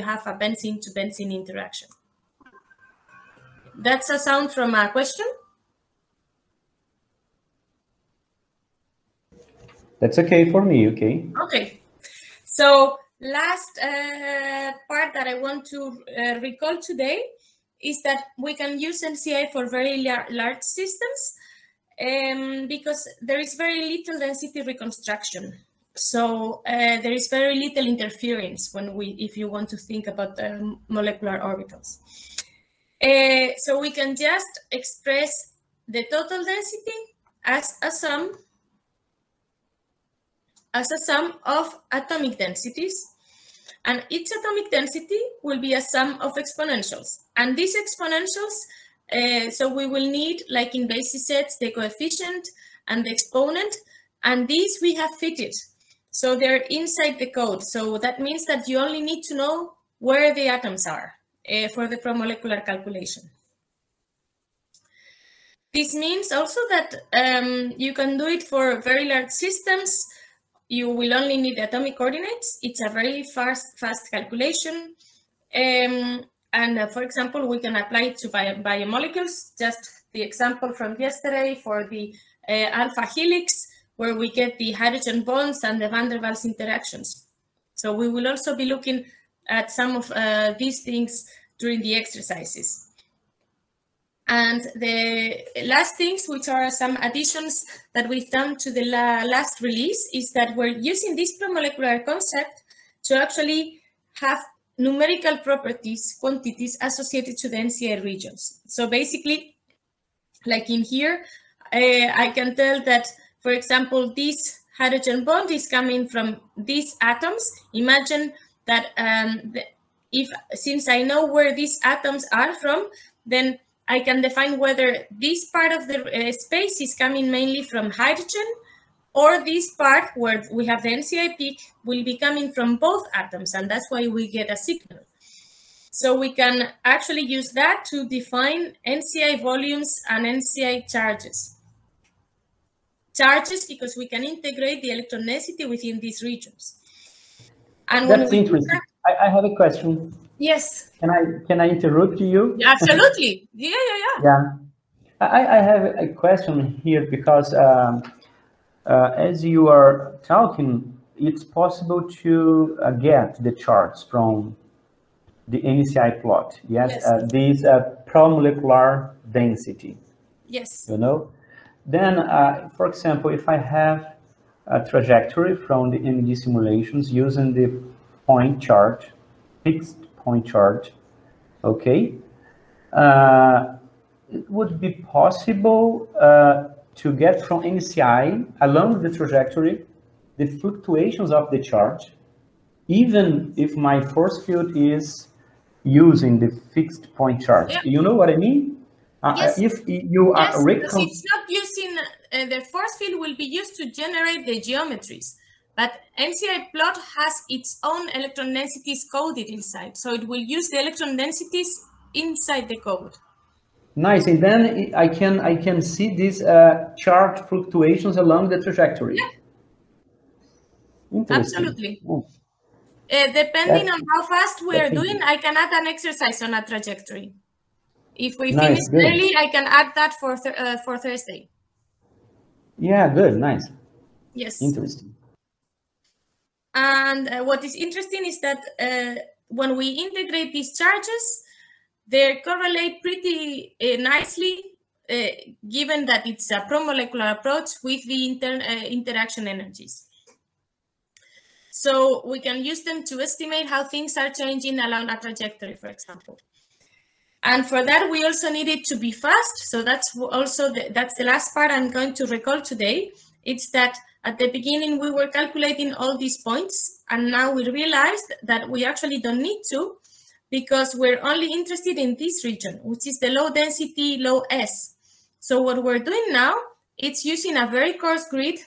you have a benzene to benzene interaction. That's a sound from a question. That's okay for me, okay. Okay. So last uh, part that I want to uh, recall today is that we can use NCI for very lar large systems um, because there is very little density reconstruction. So uh, there is very little interference when we, if you want to think about the molecular orbitals. Uh, so we can just express the total density as a sum as a sum of atomic densities. And each atomic density will be a sum of exponentials. And these exponentials, uh, so we will need, like in basis sets, the coefficient and the exponent. And these we have fitted. So they're inside the code. So that means that you only need to know where the atoms are uh, for the promolecular calculation. This means also that um, you can do it for very large systems you will only need atomic coordinates. It's a very fast, fast calculation. Um, and uh, for example, we can apply it to bio biomolecules, just the example from yesterday for the uh, alpha helix, where we get the hydrogen bonds and the van der Waals interactions. So we will also be looking at some of uh, these things during the exercises. And the last things, which are some additions that we've done to the la last release, is that we're using this promolecular concept to actually have numerical properties, quantities associated to the NCI regions. So basically, like in here, uh, I can tell that, for example, this hydrogen bond is coming from these atoms. Imagine that um, if, since I know where these atoms are from, then I can define whether this part of the uh, space is coming mainly from hydrogen or this part where we have the NCI peak will be coming from both atoms and that's why we get a signal. So we can actually use that to define NCI volumes and NCI charges. Charges because we can integrate the electron density within these regions. And That's interesting. That, I, I have a question. Yes. Can I can I interrupt you? Yeah, absolutely. yeah, yeah, yeah. Yeah. I, I have a question here because um, uh, as you are talking, it's possible to uh, get the charts from the NCI plot. Yes, yes. Uh, these uh, promolecular density. Yes. You know, then, uh, for example, if I have a trajectory from the MD simulations using the point charge, fixed point charge, okay, uh, it would be possible uh, to get from NCI along the trajectory the fluctuations of the charge, even if my force field is using the fixed point charge. Yeah. You know what I mean? Uh, yes. If you yes, are it's not using uh, the force field will be used to generate the geometries. But NCI plot has its own electron densities coded inside. So it will use the electron densities inside the code. Nice. And then I can I can see these uh, chart fluctuations along the trajectory. Yeah. Absolutely. Oh. Uh, depending That's, on how fast we are doing, I can add an exercise on a trajectory. If we nice, finish good. early, I can add that for th uh, for Thursday. Yeah, good, nice. Yes. Interesting. And uh, what is interesting is that uh, when we integrate these charges, they correlate pretty uh, nicely, uh, given that it's a promolecular approach with the inter uh, interaction energies. So we can use them to estimate how things are changing along a trajectory, for example. And for that, we also need it to be fast. So that's also the, that's the last part I'm going to recall today. It's that at the beginning, we were calculating all these points, and now we realized that we actually don't need to because we're only interested in this region, which is the low density, low S. So what we're doing now, it's using a very coarse grid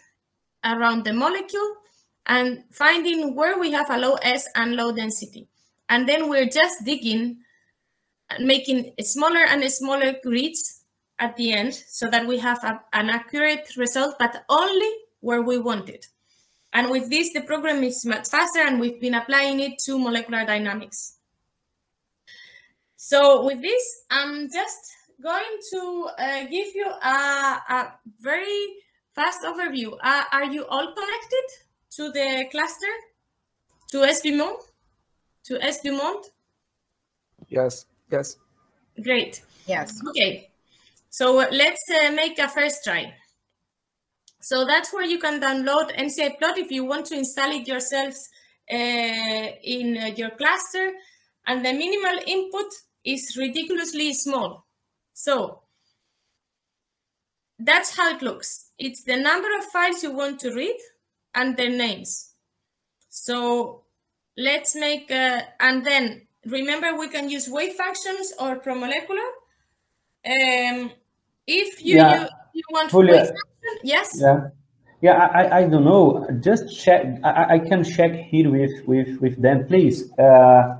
around the molecule and finding where we have a low S and low density. And then we're just digging, making smaller and smaller grids at the end so that we have a, an accurate result, but only where we want it. And with this, the program is much faster and we've been applying it to molecular dynamics. So with this, I'm just going to uh, give you a, a, very fast overview. Uh, are you all connected to the cluster, to SDuMont, to SDuMont? Yes, yes. Great. Yes. Okay, so let's uh, make a first try. So that's where you can download NCI Plot if you want to install it yourselves uh, in uh, your cluster. And the minimal input is ridiculously small. So that's how it looks. It's the number of files you want to read and their names. So let's make, uh, and then remember we can use wave functions or promolecular. Um, if you, Yeah. you, you want Julia. wave function, yes? Yeah, yeah. I, I- don't know. Just check. I, I- can check here with with with them, please, uh,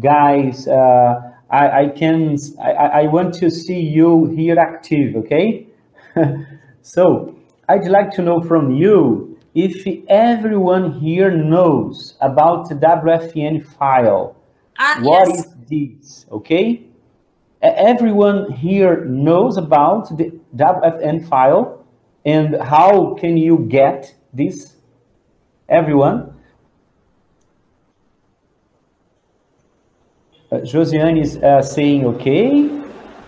guys. Uh, I I can. I I I want to see you here active. Okay. so I'd like to know from you if everyone here knows about the WFN file. Ah, What yes. is this? Okay. Everyone here knows about the WFN file and how can you get this? Everyone? Uh, Josiane is uh, saying okay.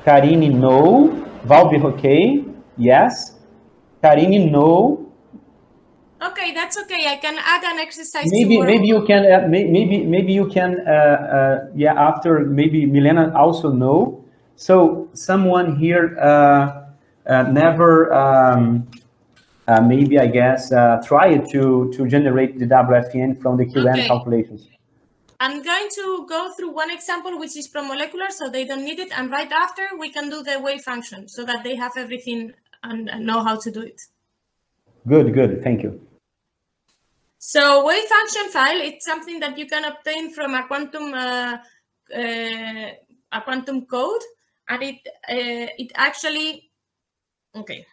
Karine, no. Valby, okay. Yes. Karine, no. Okay, that's okay. I can add an exercise Maybe maybe you can uh, may- maybe maybe you can uh, uh, yeah after maybe Milena also know. So someone here uh, uh, never um, uh, maybe I guess uh, tried to to generate the WFN from the QM Okay. calculations. I'm going to go through one example, which is from molecular, so they don't need it. And right after, we can do the wave function so that they have everything and, and know how to do it. Good, good. Thank you. So wave function file, it's something that you can obtain from a quantum uh, uh, a quantum code, and it uh, it actually okay.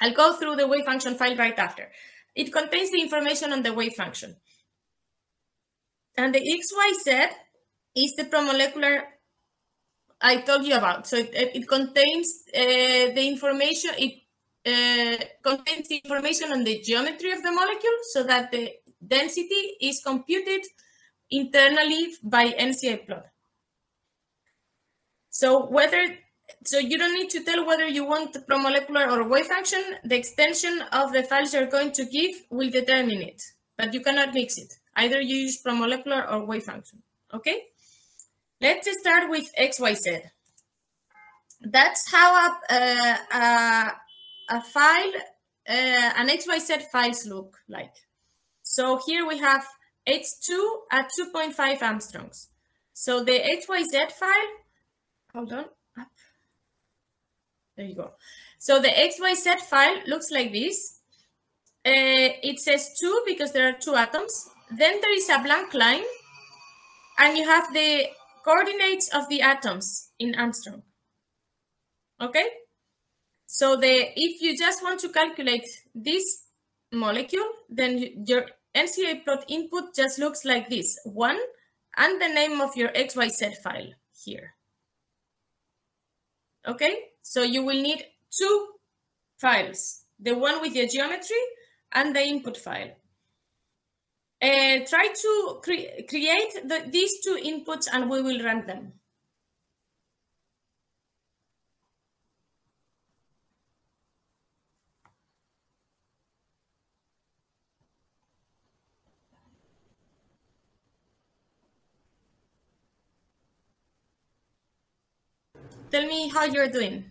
I'll go through the wave function file right after. It contains the information on the wave function, and the XYZ is the promolecular I told you about. So it, it contains uh, the information. It uh, contains information on the geometry of the molecule so that the density is computed internally by NCI plot. So whether so you don't need to tell whether you want promolecular or wave function. The extension of the files you're going to give will determine it, but you cannot mix it. Either you use promolecular or wave function. Okay. Let's start with XYZ. That's how a, a, a file, uh, an XYZ files look like. So here we have H2 at 2.5 angstroms. So the XYZ file, hold on, up. There you go. So the XYZ file looks like this. Uh, it says 2 because there are two atoms. Then there is a blank line and you have the coordinates of the atoms in angstrom. Okay? So the if you just want to calculate this molecule, then you, your NCI plot input just looks like this, one, and the name of your XYZ file here. Okay? So you will need two files, the one with your geometry and the input file. Uh, try to cre create the, these two inputs and we will run them. Tell me how you're doing.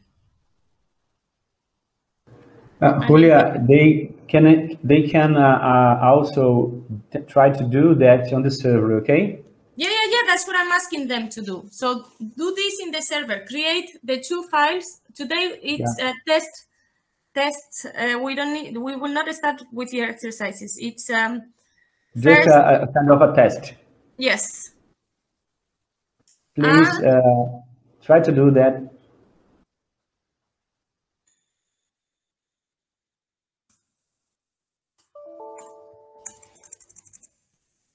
Uh, Julia, they can they can uh, uh, also try to do that on the server, okay? Yeah, yeah, yeah. That's what I'm asking them to do. So do this in the server. Create the two files. Today it's a test. Test. Uh, we don't need. We will not start with your exercises. It's um. Just First- a, a kind of a test. Yes. Please Ah. uh, try to do that.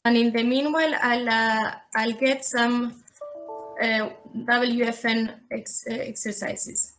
And in the meanwhile, I'll uh, I'll get some uh, WFN ex uh, exercises.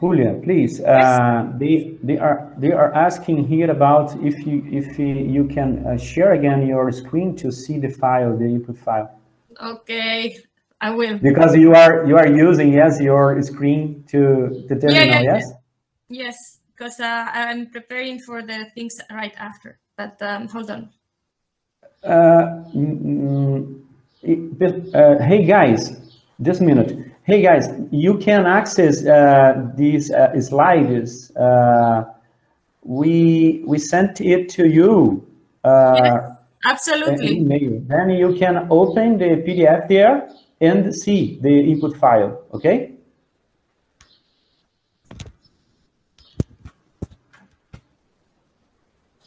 Julia, please. Uh, they they are they are asking here about if you if you can uh, share again your screen to see the file, the input file. Okay, I will. Because you are you are using yes your screen to the terminal. Yeah, yeah, yes. Yes, because uh, I'm preparing for the things right after. But um, hold on. Uh, mm, mm, uh, hey guys, this minute. Hey guys, you can access uh, these uh, slides. Uh, we we sent it to you. Uh, yes, absolutely. Email. Then you can open the PDF there and see the input file. Okay.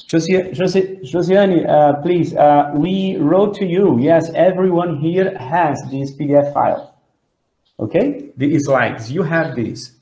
Josiane, uh, please, uh, we wrote to you. Yes, everyone here has this PDF file. Okay, the slides, you have these.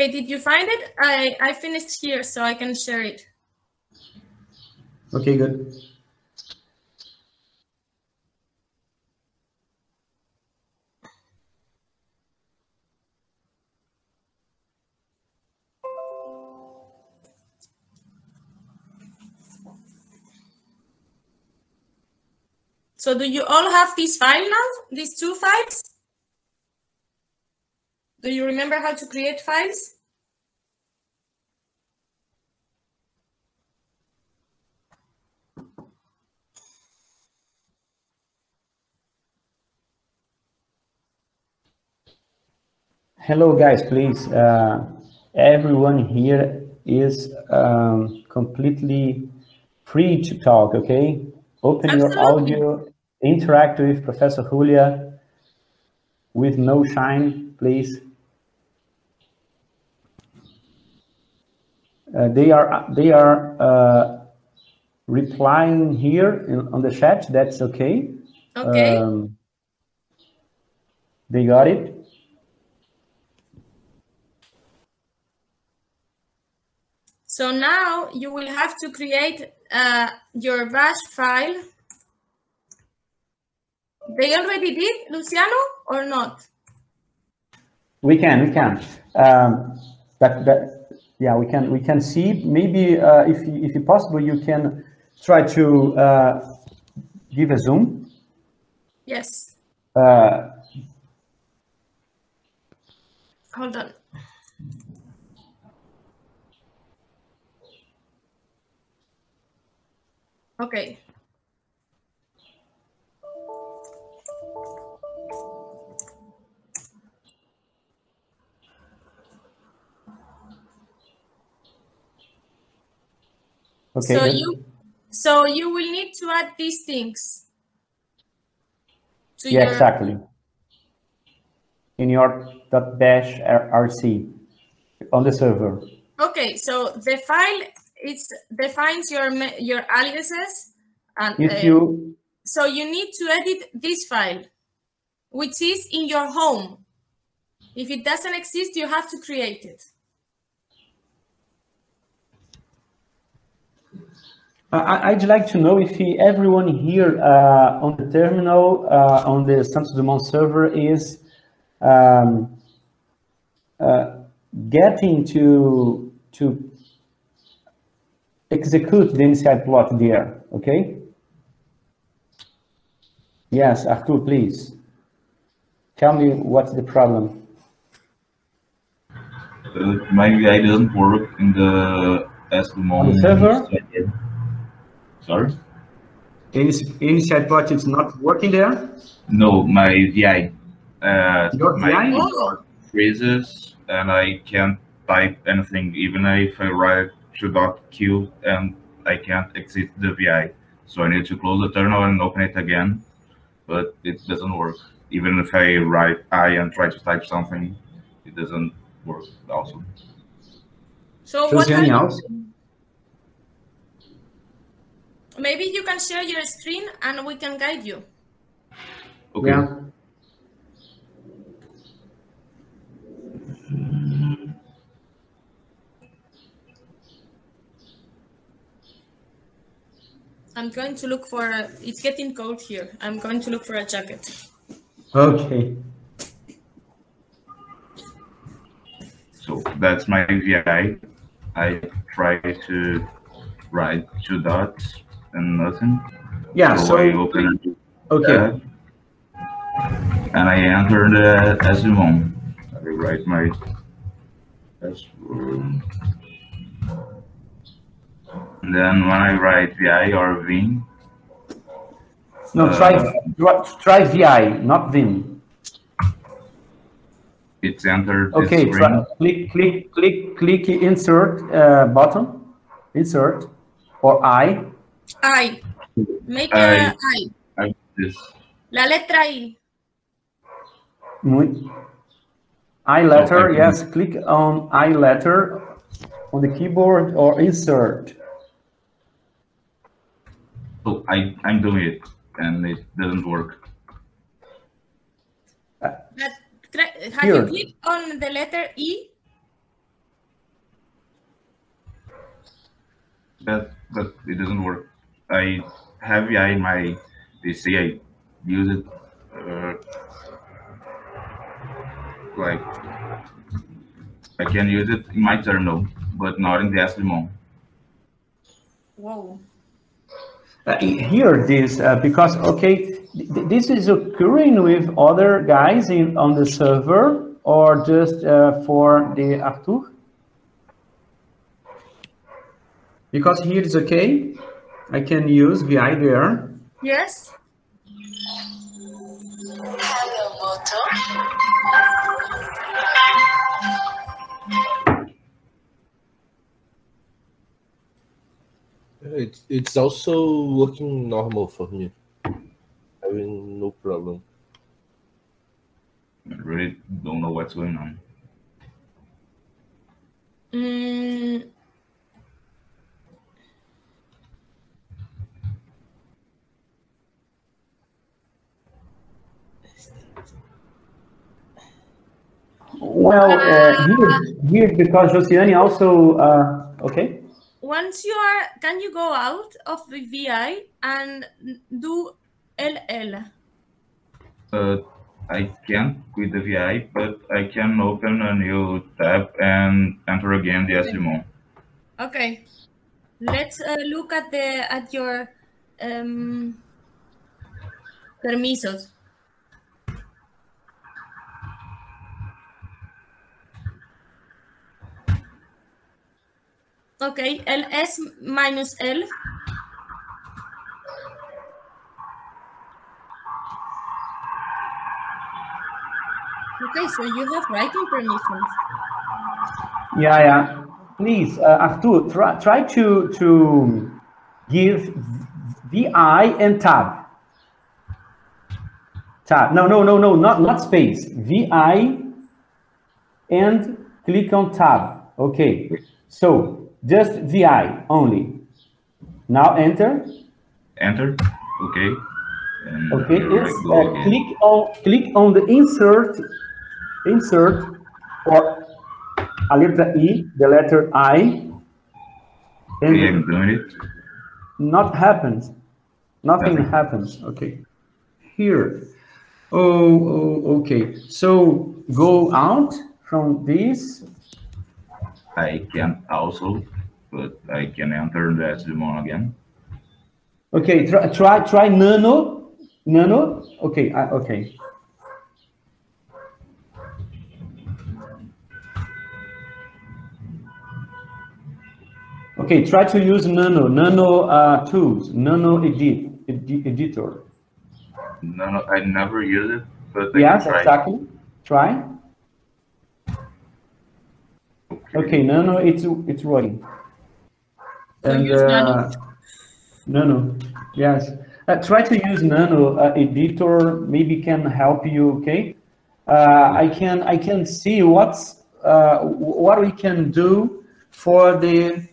Okay, did you find it? I, I finished here, so I can share it. Okay, good. So do you all have this file now, these two files? Do you remember how to create files? Hello guys, please. Uh, everyone here is um, completely free to talk, okay? Open Absolutely. your audio, interact with Professor Julia with no shine, please. Uh, they are they are uh, replying here in, on the chat. That's okay. Okay. Um, they got it. So now you will have to create uh, your bash file. They already did, Luciano, or not? We can, we can. Um, but, that, yeah, we can, we can see. Maybe uh, if, if possible, you can try to uh, give a zoom. Yes. Uh, Hold on. Okay. Okay. So you so you will need to add these things. To yeah, your exactly. In your dot .bash rc on the server. Okay, so the file it defines your your aliases and If uh, you, so you need to edit this file which is in your home. If it doesn't exist, you have to create it. I- I'd like to know if everyone here uh, on the terminal uh, on the Santos Dumont server is um, uh, getting to to execute the NCI plot there. Okay. Yes, Arthur, please. Tell me what's the problem. Uh, my VI doesn't work in the SDumont. On the server? Sorry? NCI plot is not working there. No, my VI. Uh, Your my VI? keyboard freezes and I can't type anything, even if I write to dot Q and I can't exit the VI. So I need to close the terminal and open it again, but it doesn't work. Even if I write I and try to type something, it doesn't work also. So what are Josiane you else? Maybe you can share your screen and we can guide you. Okay. Yeah. I'm going to look for a, it's getting cold here. I'm going to look for a jacket. Okay. So that's my VI. I try to write two dots and nothing. Yeah. so, So I open it, okay. uh, and I enter the SDumont. I write my password. And then when I write VI or Vim, No, Uh, try, try try VI, not Vim. it's entered Okay, try, click, click, click, click insert uh, button, insert, or I. I. Make I. a I. I this La letra I. Muy- I letter, Okay. yes, click on I letter on the keyboard or insert. so I I'm doing it and it doesn't work. But try- have Here. you clicked on the letter E? But but it doesn't work. I have VI in my PC. I use it uh, like I can use it in my terminal, but not in the SDumont. Whoa. Uh, here this uh, because okay th- this is occurring with other guys in on the server or just uh, for the Arthur because here it's okay I can use VI there Yes? Hello, Moto. It's it's also looking normal for me. Having no problem. I really don't know what's going on. Mm, well uh, here here because Josiane also uh, okay once you are, can you go out of the VI and do LL? Uh, I can't quit the VI, but I can open a new tab and enter again the SDumont. Okay. Let's uh, look at the at your um, permisos. Okay, ls minus l. Okay, so you have writing permissions. Yeah, yeah. Please, uh, Arthur, try, try to, to give VI and tab. Tab. No, no, no, no, not, not space. VI and click on tab. Okay. So just VI only. Now enter. Enter. Okay. And Okay. It's, uh, click on click on the insert insert or a letter E, the letter I, and Okay, I'm doing it. not happens. Nothing Nothing. happens. Okay. Here. Oh, oh, okay. So go out from this. I can also, but I can enter the SDumont again. Okay, try try try nano. Nano. Okay, uh, okay. Okay, try to use nano, nano uh, tools, nano edit, edi- editor. No, no, I never use it, but Yes, exactly. Try. Okay, Nano, it's it's running. So And use Nano. uh, Nano, yes. Uh, try to use Nano uh, editor. Maybe can help you. Okay. Uh, I can I can see what's uh, what we can do for the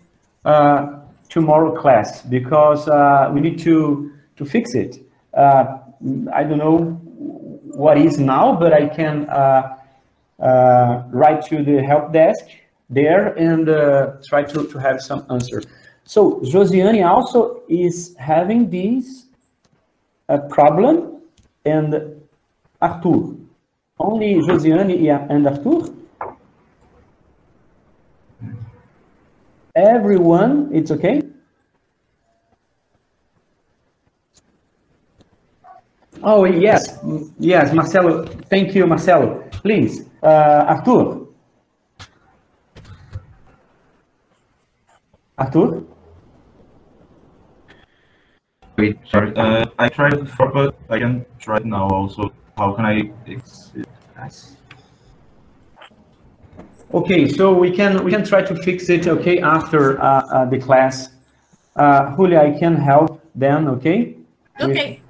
uh, tomorrow class because uh, we need to to fix it. Uh, I don't know what is now, but I can uh, uh, write to the help desk there and uh, try to, to have some answer. So Josiane also is having this uh, problem and Arthur. Only Josiane and Arthur? Everyone, it's okay? Oh, yes, yes, Marcelo. Thank you, Marcelo. Please, uh, Arthur. Arthur? Wait, sorry. Uh, I tried before, but I can try it now also. How can I exit? Yes. Okay, so we can we can try to fix it. Okay, after uh, uh, the class. Uh, Julia, I can help then. Okay. With- Okay.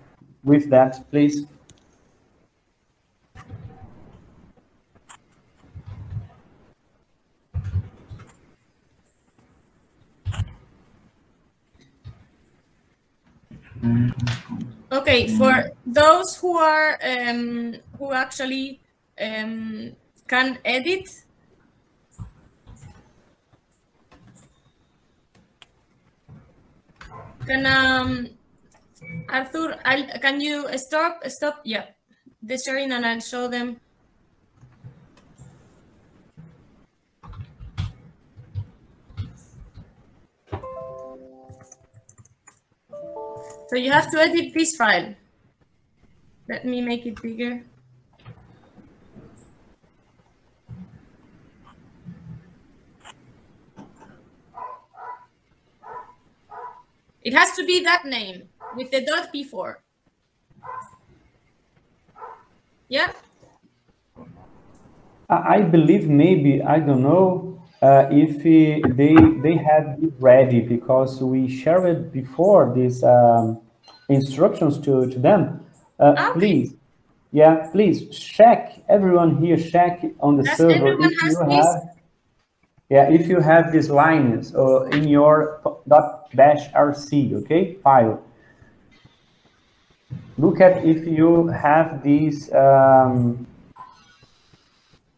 with that, please. Okay, for those who are um, who actually um, can edit, can um, Arthur, I'll, can you stop stop? Yeah, the sharing and I'll show them. So you have to edit this file. Let me make it bigger. It has to be that name with the dot before. Yeah? I believe maybe I don't know uh, if uh, they they have it ready because we shared before these um, instructions to to them. Uh, Okay. Please, yeah, please check everyone here. Check on the Does server if you this? have. Yeah, if you have these lines or in your dot bash rc, okay, file. Look at if you have these um,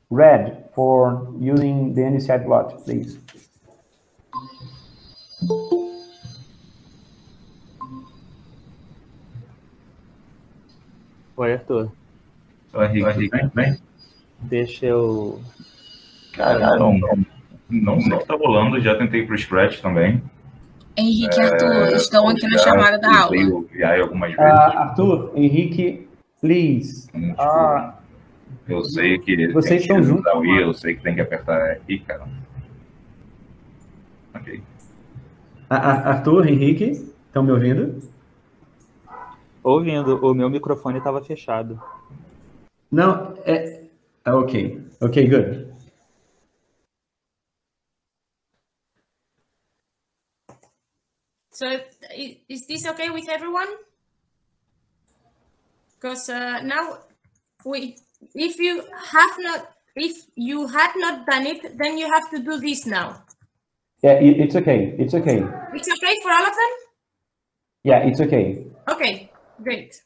red for using the NCI plot, please. Oi, Arthur. Oi, Henrique, tudo bem? Deixa eu. Cara, não, não, não, não tá rolando, já tentei pro Scratch também. Henrique e Arthur estão aqui na chamada da aula. o algumas vezes. Ah, Arthur, Henrique, please. Hum, Ah, eu sei que vocês tem estão que juntos, I, eu sei que tem que apertar I, cara. Ok. A- a- Arthur, Henrique, estão me ouvindo? Ouvindo, o meu microfone estava fechado. Não, é. ah, Ok, ok, good. So is this okay with everyone? Because uh, now we, if you have not, if you had not done it, then you have to do this now. Yeah, it's okay, it's okay. It's okay for all of them? Yeah, it's okay. Okay, great.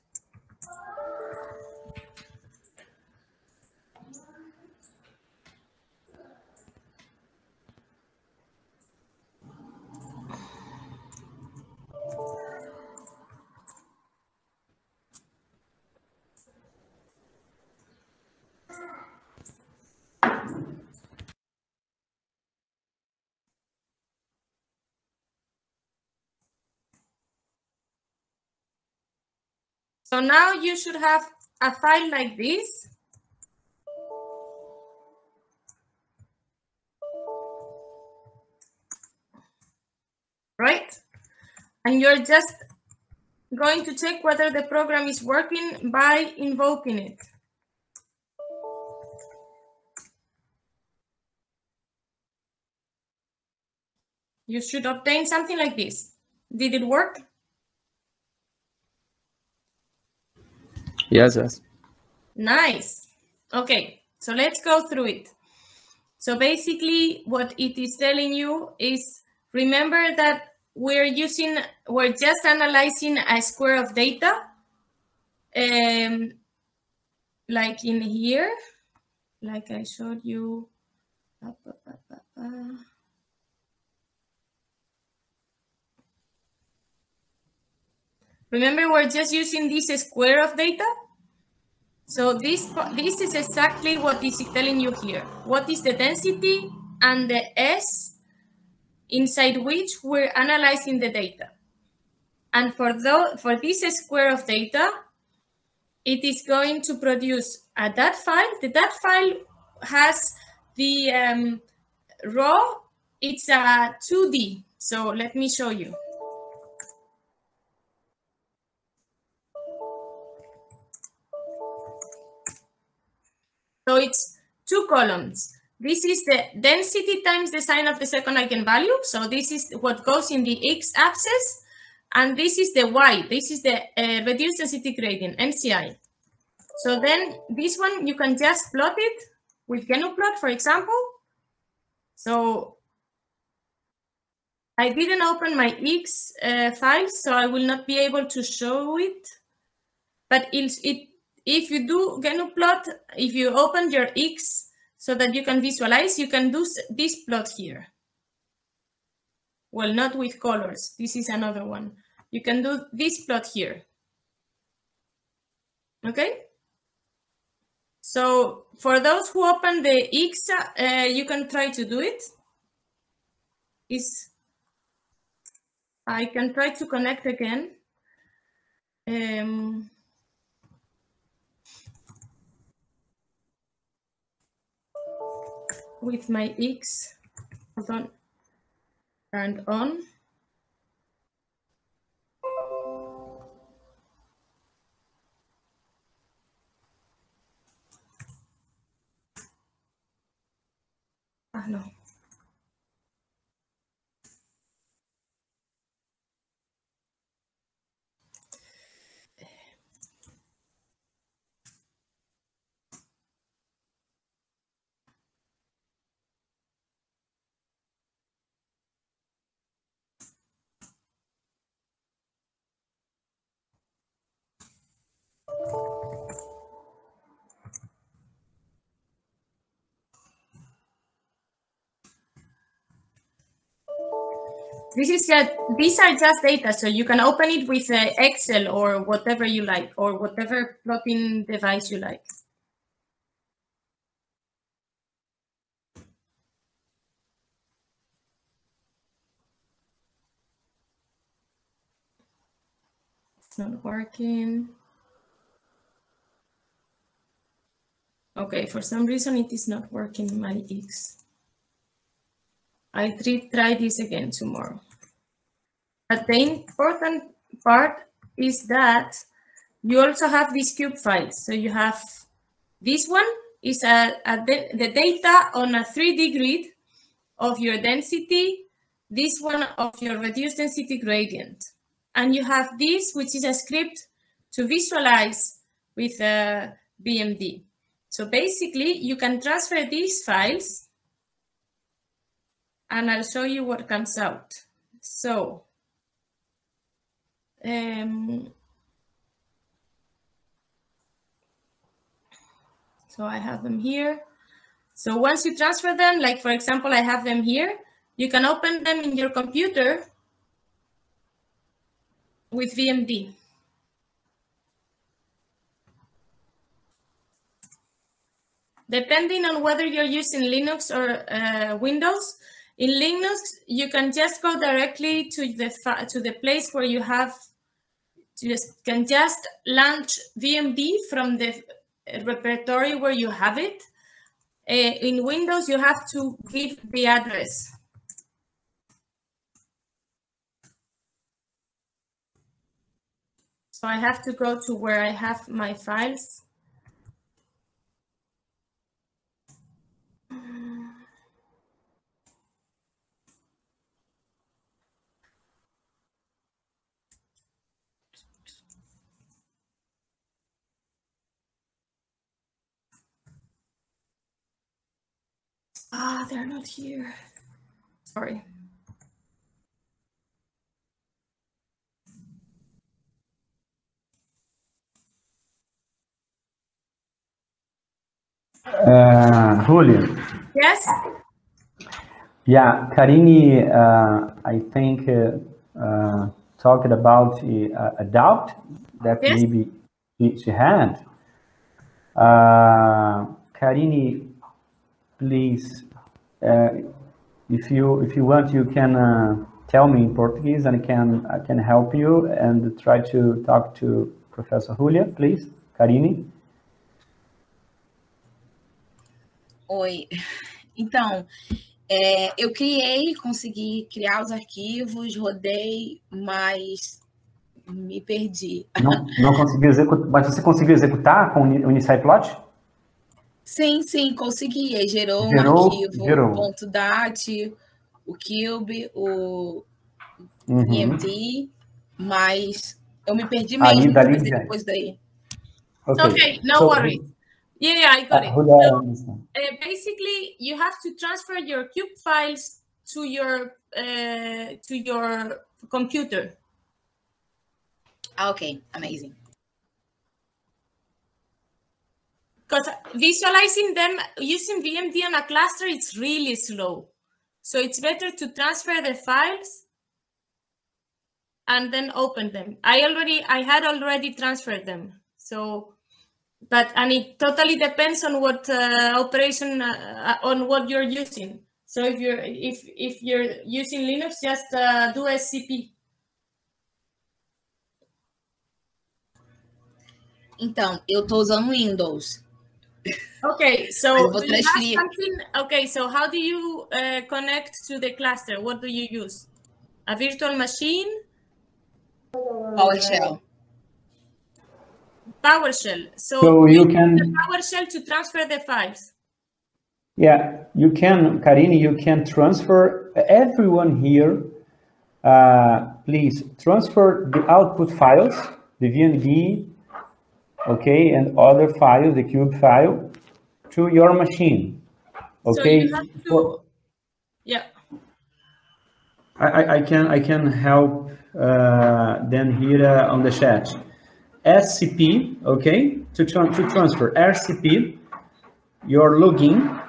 So now you should have a file like this. Right? And you're just going to check whether the program is working by invoking it. You should obtain something like this. Did it work? Yes, yes. Nice. Okay, so let's go through it. So basically, what it is telling you is remember that we're using, we're just analyzing a square of data. Um, like in here, like I showed you. Remember, we're just using this square of data. So this, this is exactly what is telling you here. What is the density and the S inside which we're analyzing the data. And for, tho- for this square of data, it is going to produce a DAT file. The DAT file has the um, raw, it's a 2D. So let me show you. So it's two columns. This is the density times the sign of the second eigenvalue. So this is what goes in the x-axis. And this is the y. This is the uh, reduced density gradient, MCI. So then this one, you can just plot it with GNUplot, for example. So I didn't open my X uh, file, so I will not be able to show it. But it, it, if you do GNU-plot, if you open your X so that you can visualize, you can do this plot here. Well, not with colors. This is another one. You can do this plot here. Okay? So for those who open the X, uh, you can try to do it. Is I can try to connect again. Um, with my X, hold on, turned on. Ah, no. This is just, these are just data, so you can open it with uh, Excel or whatever you like, or whatever plotting device you like. It's not working. Okay, for some reason it is not working my X. I'll try, this again tomorrow. But the important part is that you also have these cube files. So you have this one is a, a the, the data on a 3D grid of your density, this one of your reduced density gradient. And you have this, which is a script to visualize with uh, a VMD. So basically, you can transfer these files and I'll show you what comes out. So, um, so I have them here. So once you transfer them, like for example, I have them here, you can open them in your computer with VMD. Depending on whether you're using Linux or uh, Windows, in Linux, you can just go directly to the to the place where you have just can just launch VMD from the repertory where you have it. Uh, in Windows, you have to give the address. So I have to go to where I have my files. Ah, they're not here. Sorry. Uh, Julio. Yes? Yeah, Karini, uh, I think, uh, uh, talked about uh, a doubt that Yes. maybe she, she had. Uh, Karini, please, uh, if you if you want, you can uh, tell me in Portuguese, and I can I can help you and try to talk to Professor Julia, please. Karini. Oi. Então, é, eu criei, consegui criar os arquivos, rodei, mas me perdi. Não, não conseguiu executar, mas você conseguiu executar com o Uni- Unicyplot? Sim, sim, consegui. Aí Gerou, Gerou, um arquivo, gerou. ponto .dat, o Cube, o Uhum. Mas eu me perdi Aí, mesmo dali fazer já. depois daí. Okay. Okay, no So, worries. Yeah, yeah, I got uh, it. So, uh, basically, you have to transfer your cube files to your uh, to your computer. Ah, ok, amazing. Because visualizing them using VMD on a cluster, it's really slow. So it's better to transfer the files and then open them. I already, I had already transferred them. So, but, and it totally depends on what uh, operation, uh, on what you're using. So if you're, if, if you're using Linux, just uh, do SCP. Então, eu tô usando Windows. Okay, so Eu you have something? Okay, so how do you uh, connect to the cluster? What do you use? A virtual machine, PowerShell. PowerShell. So, So you can- PowerShell to transfer the files. Yeah, you can, Karini, you can transfer everyone here. Uh, please transfer the output files, the VMD, okay, and other files, the cube file, to your machine. Okay. So you have to, yeah. I, I- I can I can help uh, then here uh, on the chat. SCP, okay, to, tran- to transfer RCP, your login.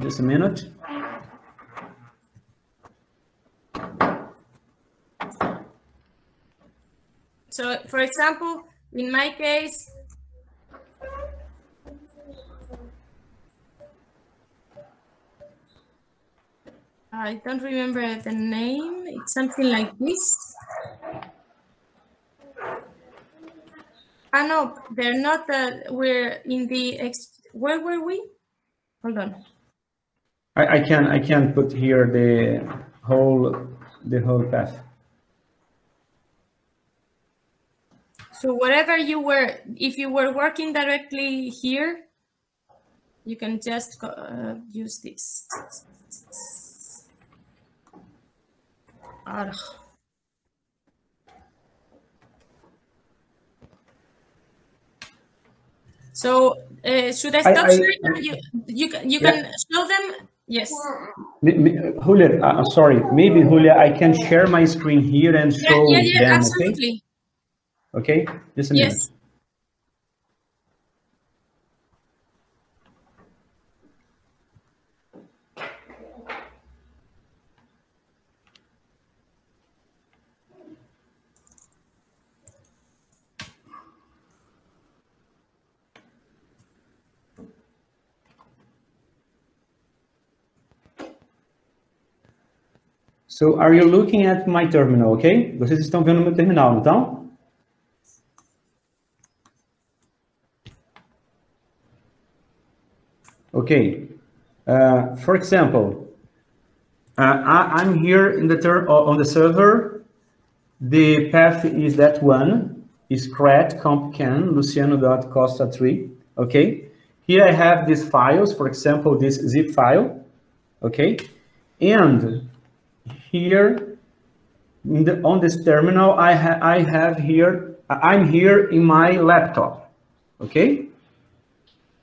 Just a minute. So for example, in my case, I don't remember the name. It's something like this. Ah, no, they're not that we're in the ex, where were we? Hold on. I, I can I can put here the whole the whole path. So whatever you were, if you were working directly here, you can just uh, use this. So uh, should I I- stop I- sharing? or You you can you Yeah. can show them. Yes. Julia, uh, sorry, maybe Julia, I can share my screen here and Yeah, show yeah, yeah, them. absolutely. Okay, okay, just a minute. Yes. So are you looking at my terminal, okay? Vocês estão vendo meu terminal, não estão? Okay. Uh, for example, uh, I, I'm here in the on the server. The path is that one, is crat compcan luciano.costa3. Okay. Here I have these files, for example, this zip file. Okay. And here the, on this terminal, I, ha I have here, I'm here in my laptop, okay?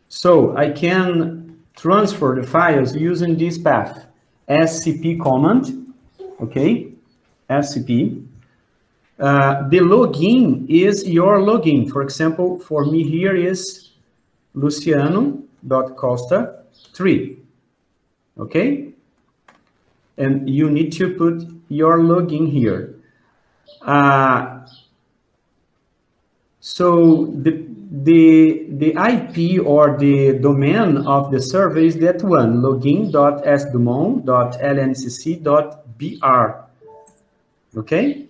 So I can transfer the files using this path, scp command, okay? scp. Uh, the login is your login. For example, for me here is luciano.costa3, okay? and you need to put your login here. Uh, so the, the, the IP or the domain of the server is that one, login.sdumont.lncc.br. Okay?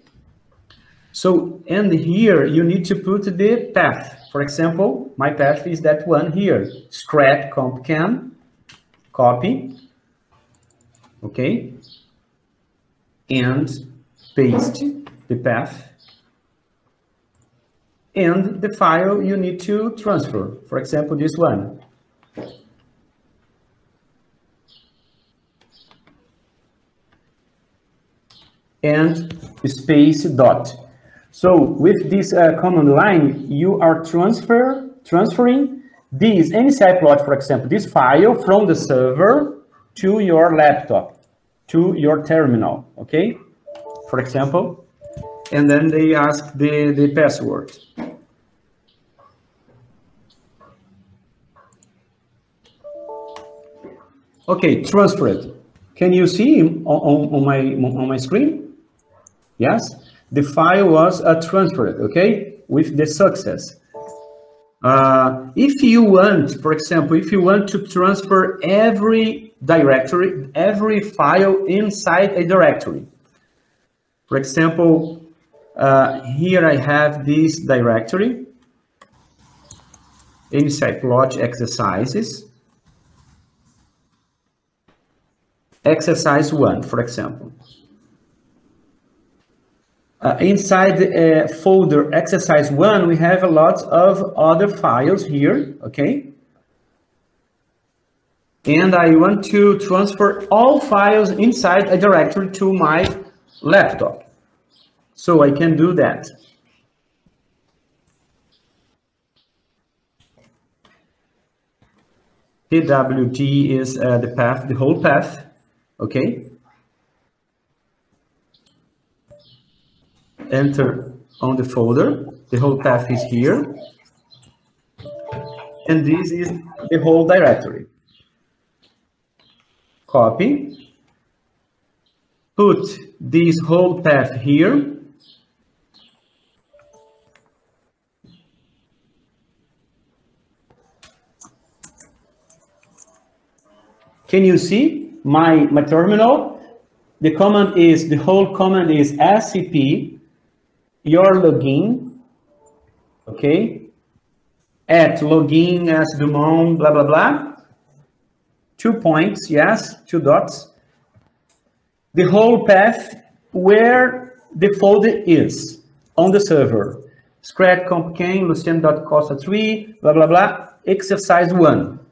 So, and here you need to put the path. For example, my path is that one here, scrap comp cam, copy, okay? And paste the path. And the file you need to transfer, for example, this one. And space dot. So with this uh, command line, you are transfer transferring this NCI plot, for example, this file from the server to your laptop, to your terminal, okay? For example, and then they ask the, the password. Okay, transferred. Can you see on, on, on my on my screen? Yes, the file was uh, transferred, okay, with the success. Uh, if you want, for example, if you want to transfer every directory, every file inside a directory, for example, uh, here I have this directory, inside plot exercises, exercise one, for example. Uh, inside the uh, folder exercise one, we have a lot of other files here, okay? And I want to transfer all files inside a directory to my laptop. So I can do that. PWD is uh, the path, the whole path, okay? enter on the folder. The whole path is here. And this is the whole directory. Copy. Put this whole path here. Can you see my, my terminal? The command is, the whole command is scp, your login, okay? At login SDumont, blah, blah, blah. Two points, yes, two dots. The whole path where the folder is on the server. Scratch compcan, luciano.costa3, blah, blah, blah, exercise one.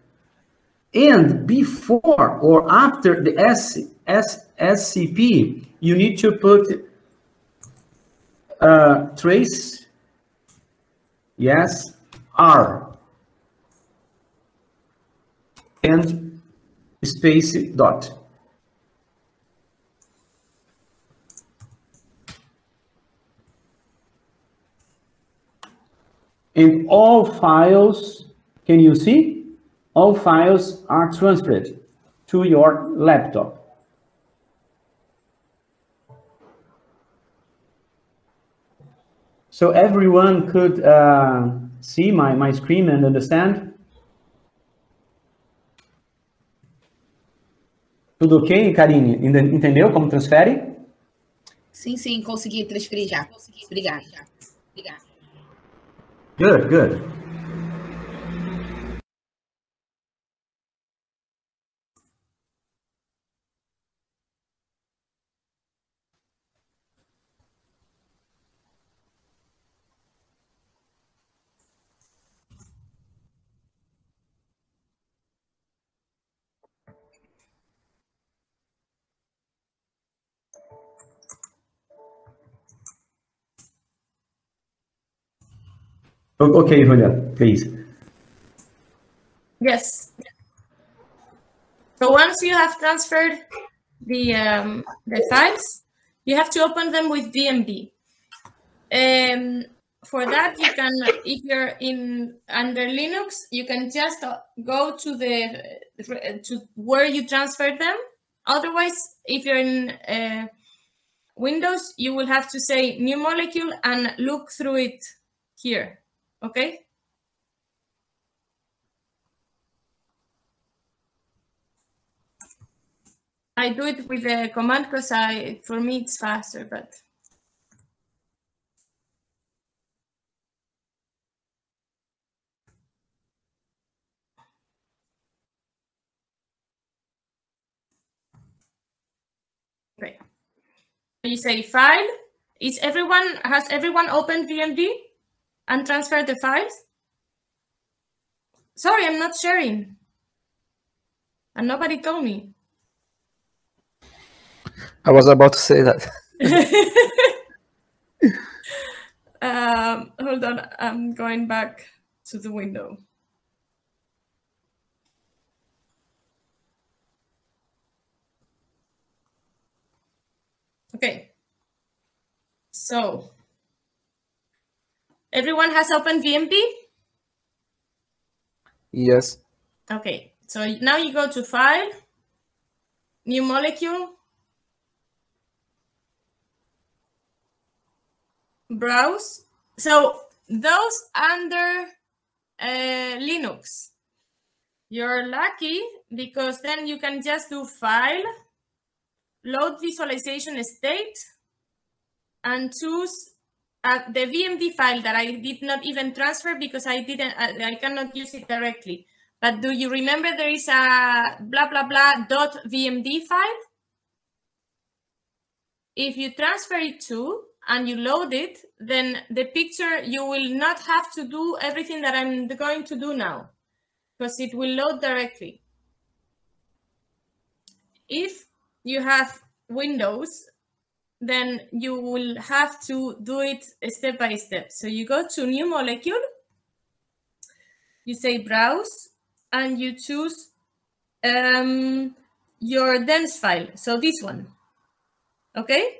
And before or after the S, S, SCP, you need to put uh, trace, yes, R, and space dot. And all files, can you see? All files are transferred to your laptop. So everyone could uh, see my, my screen and understand? Tudo ok, Karine? Entendeu como transfere? Sim, sim, consegui transferir já. Obrigada. Obrigada. Good, good. Okay, Julia, please. Yes. So once you have transferred the um, the files, you have to open them with VMD. Um, for that, you can, if you're in under Linux, you can just uh, go to the to where you transferred them. Otherwise, if you're in uh, Windows, you will have to say new molecule and look through it here. Okay. I do it with the command because I, for me, it's faster, but. Okay. You say file. Is everyone, has everyone opened VMD and transfer the files? Sorry, I'm not sharing. And nobody told me. I was about to say that. um, hold on, I'm going back to the window. Okay. So, everyone has opened VMD? Yes. Okay, so now you go to File, New Molecule, Browse. So those under uh, Linux, you're lucky because then you can just do File, Load Visualization State, and choose uh, the VMD file that I did not even transfer because I didn't, I, I cannot use it directly. But do you remember there is a blah, blah, blah dot VMD file? If you transfer it to and you load it, then the picture, you will not have to do everything that I'm going to do now because it will load directly. If you have Windows, then you will have to do it step by step. So you go to new molecule, you say browse, and you choose um, your dense file. So this one, okay?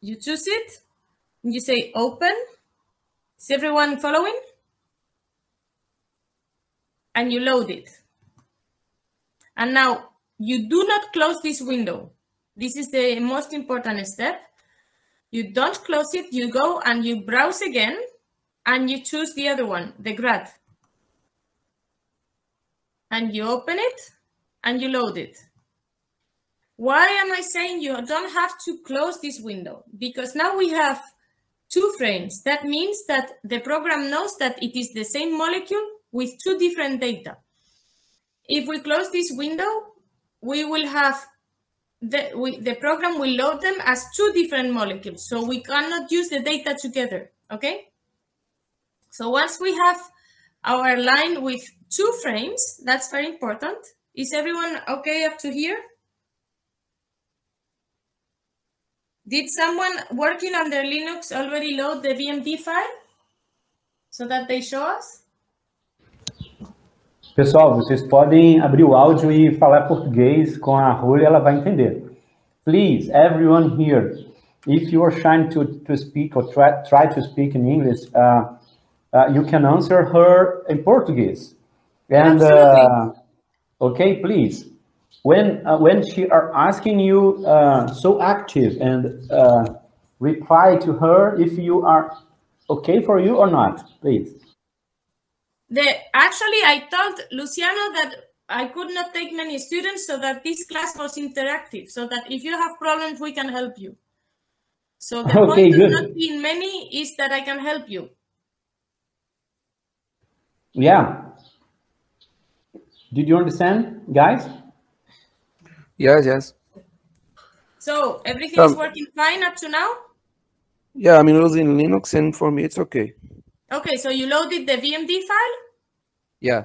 You choose it, you say open. Is everyone following? And you load it. And now you do not close this window. This is the most important step. You don't close it, you go and you browse again and you choose the other one, the grad. And you open it and you load it. Why am I saying you don't have to close this window? Because now we have two frames. That means that the program knows that it is the same molecule with two different data. If we close this window, we will have the, we, the program will load them as two different molecules. So we cannot use the data together, okay? So once we have our line with two frames, that's very important. Is everyone okay up to here? Did someone working on their Linux already load the VMD file so that they show us? Pessoal, vocês podem abrir o áudio e falar português com a Rúlia, ela vai entender. Please, everyone here, if you are trying to, to speak or try, try to speak in English, uh, uh, you can answer her in Portuguese. And, uh, okay, please. When, uh, when she are asking you uh, so active and uh, reply to her if you are okay for you or not, please. The, actually, I told Luciano that I could not take many students so that this class was interactive, so that if you have problems, we can help you. So the Okay, point good. of not being many is that I can help you. Yeah. Did you understand, guys? Yes, yes. So everything is Um, working fine up to now? Yeah, I mean, it was in Linux, and for me, it's okay. Okay, so you loaded the VMD file? Yeah.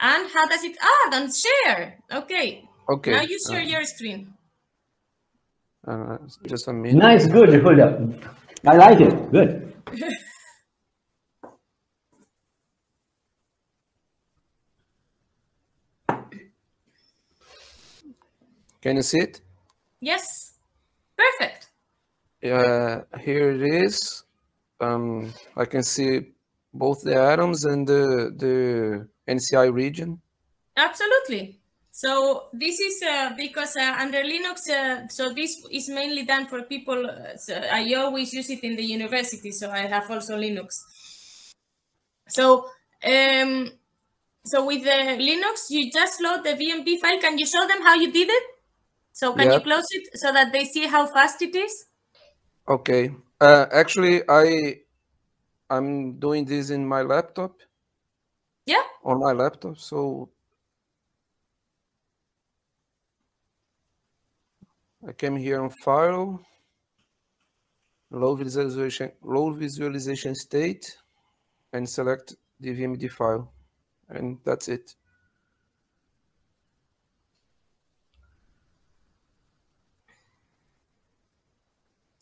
And how does it, ah, don't share. Okay, Okay. now you share Uh, your screen. uh, just a minute. Nice, good, Julia. I like it. Good. Can you see it? Yes, perfect. Uh, here it is. Um, I can see both the atoms and the the NCI region. Absolutely. So this is uh, because uh, under Linux, uh, so this is mainly done for people. Uh, so I always use it in the university, so I have also Linux. So, um, so with the Linux, you just load the VMD file. Can you show them how you did it? So can you close it so that they see how fast it is? Okay. Uh, actually, I I'm doing this in my laptop. Yeah. On my laptop, so I came here on File, low visualization, low visualization state, and select the VMD file, and that's it.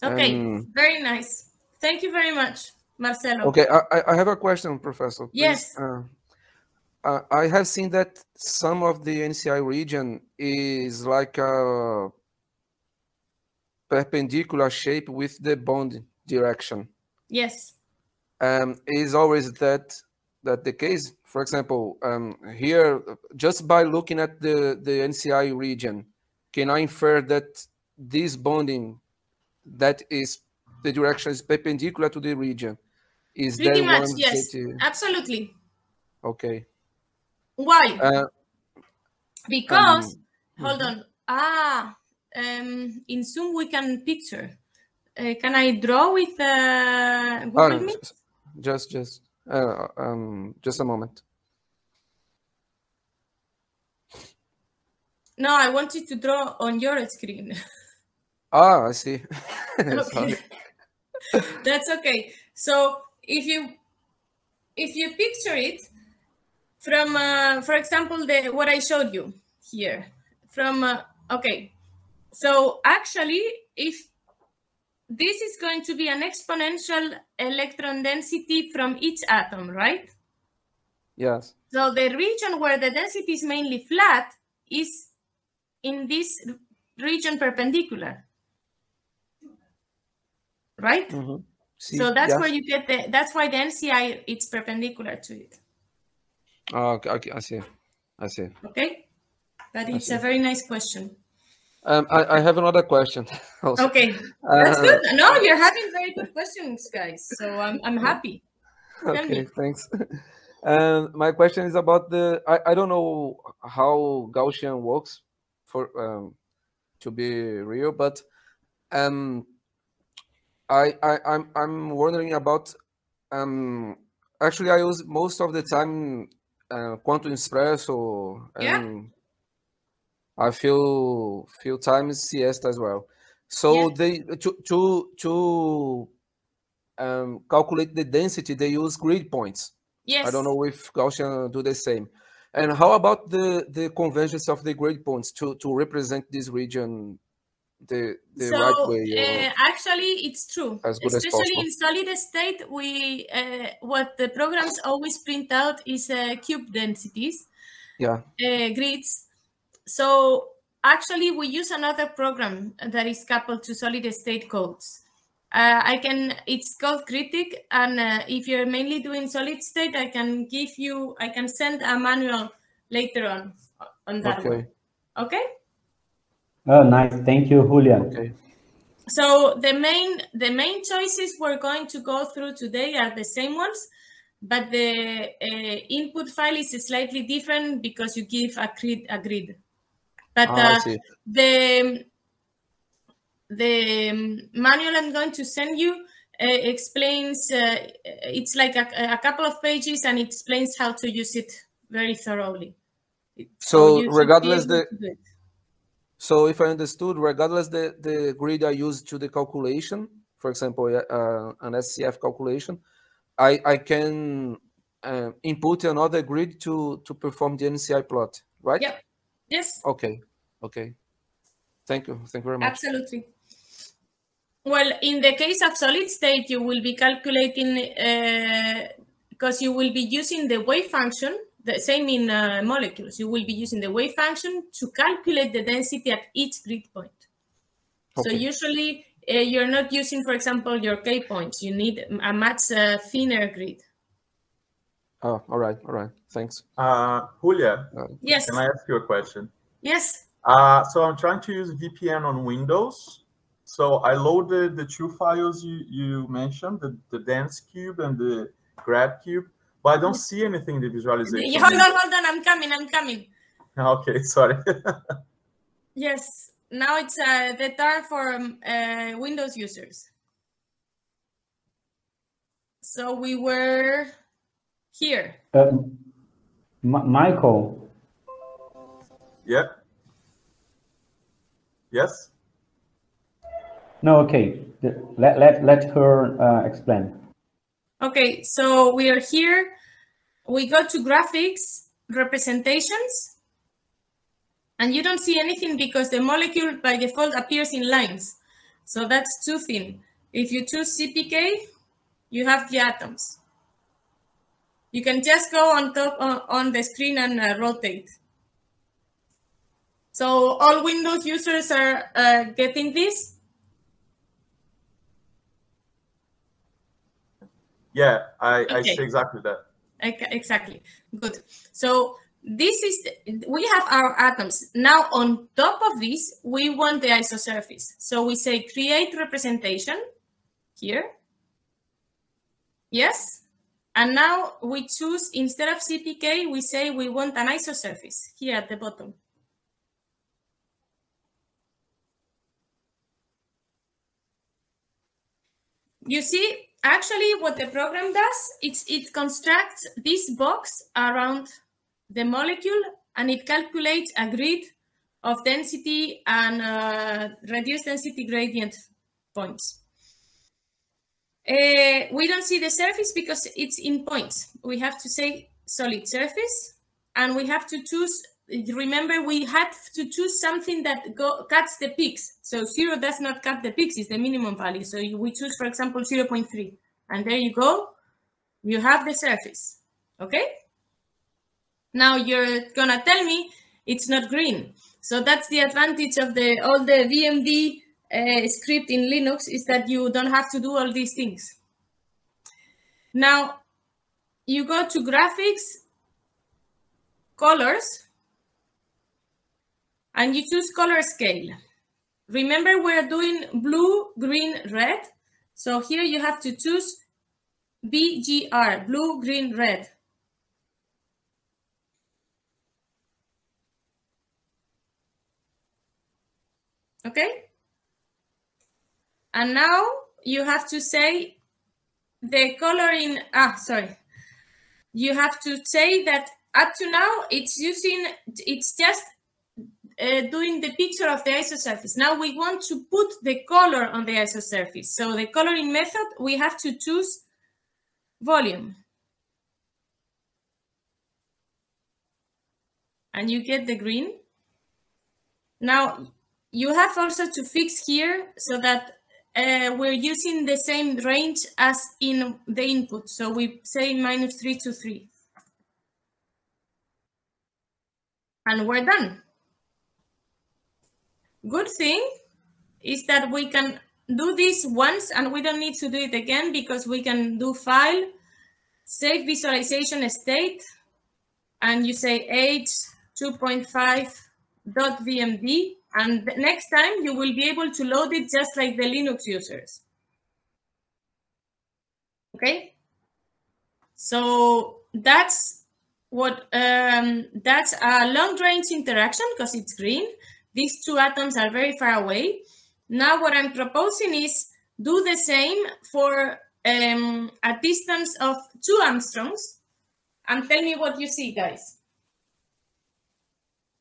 Okay, Um, very nice. Thank you very much, Marcelo. Okay, I, I- have a question, Professor. please. Yes. Uh, I have seen that some of the NCI region is like a perpendicular shape with the bond direction. Yes. Um, is always that that the case? For example, um, here, just by looking at the, the NCI region, can I infer that this bonding that is the direction is perpendicular to the region? Is Pretty there much, one yes. that, uh, Absolutely. Okay. Why? Uh, Because, um, hold on. Ah, um, in Zoom we can picture. Uh, can I draw with uh, oh, Google Meet? just, just, just, uh, um, just a moment. No, I wanted to draw on your screen. Ah, I see. okay. That's okay. So if you if you picture it from, uh, for example, the what I showed you here from, uh, okay. So actually, if this is going to be an exponential electron density from each atom, right? Yes. So the region where the density is mainly flat is in this region perpendicular, right? Mhm. See, So that's yes. where you get the, that's why the NCI, it's perpendicular to it, Oh, okay, I see. I see. okay? But it's a very nice question. Um, I, I have another question. also. Okay, that's Uh, good. No, you're having very good questions, guys. So I'm, I'm happy. Okay, thanks. And my question is about the. I, I don't know how Gaussian works for um, to be real, but um, I, I I'm I'm wondering about um actually I use most of the time uh, Quantum Espresso Yeah. and I feel few times Siesta as well. So Yeah. they to to to um, calculate the density they use grid points. Yes. I don't know if Gaussian do the same. And how about the the convergence of the grid points to to represent this region the the so right way? uh, actually it's true especially in solid state we uh, what the programs always print out is uh, cube densities yeah. uh, grids so actually we use another program that is coupled to solid state codes uh, i can it's called critic and uh, if you're mainly doing solid state i can give you i can send a manual later on on that Okay. one okay Oh, nice. Thank you, Julia. Okay. So the main the main choices we're going to go through today are the same ones, but the uh, input file is slightly different because you give a grid. A grid. But Ah, uh, see. the the um, manual I'm going to send you uh, explains. Uh, it's like a, a couple of pages and it explains how to use it very thoroughly. So you should be regardless able the to do it. So if I understood, regardless the the grid I use to the calculation, for example, uh, an SCF calculation, I I can uh, input another grid to to perform the NCI plot, right? Yep. Yes. Okay. Okay. Thank you. Thank you very much. Absolutely. Well, in the case of solid state, you will be calculating because you will be using the wave function, the same in uh, molecules. You will be using the wave function to calculate the density at each grid point. Okay. So usually uh, you're not using, for example, your K points. You need a much uh, thinner grid. Oh, all right. All right. Thanks. Uh, Julia, Yes. can I ask you a question? Yes. Uh, so I'm trying to use VMD on Windows. So I loaded the two files you, you mentioned, the, the dense cube and the grad cube, but I don't see anything in the visualization. Hold on, hold on. I'm coming. I'm coming. Okay, sorry. Yes. Now it's uh, the turn for um, uh, Windows users. So we were here. Um, M- Michael, yeah. Yes? no, okay. The- Let, let, let her uh, explain. Okay, so we are here. We go to graphics, representations, and you don't see anything because the molecule by default appears in lines. So that's too thin. If you choose CPK, you have the atoms. You can just go on top uh, on the screen and uh, rotate. So all Windows users are uh, getting this. Yeah, I, I Okay. see exactly that. Ex- Exactly. Good. So this is the- we have our atoms. Now on top of this, we want the isosurface. So we say create representation here. Yes. And now we choose instead of CPK, we say we want an isosurface here at the bottom. You see, actually what the program does, it's, it constructs this box around the molecule and it calculates a grid of density and uh, reduced density gradient points. Uh, we don't see the surface because it's in points. We have to say solid surface and we have to choose remember we had to choose something that go, cuts the peaks. So zero does not cut the peaks, it's the minimum value. So we choose, for example, 0.3. And there you go. You have the surface. Okay? Now you're gonna tell me it's not green. So that's the advantage of the all the VMD uh, script in Linux is that you don't have to do all these things. Now you go to graphics, colors, and you choose color scale. Remember we're doing blue, green, red. So here you have to choose BGR, blue, green, red. Okay? And now you have to say the coloring, ah, sorry. You have to say that up to now it's using, it's just uh, doing the picture of the isosurface. Now we want to put the color on the isosurface. So the coloring method, we have to choose volume. And you get the green. Now you have also to fix here so that uh, we're using the same range as in the input. So we say minus three to three. And we're done. Good thing is that we can do this once and we don't need to do it again because we can do file, save visualization state, and you say h 2.5.vmd, and next time you will be able to load it just like the Linux users. Okay, so that's what um, that's a long range interaction because it's green. These two atoms are very far away. Now what I'm proposing is do the same for um, a distance of two angstroms and tell me what you see, guys.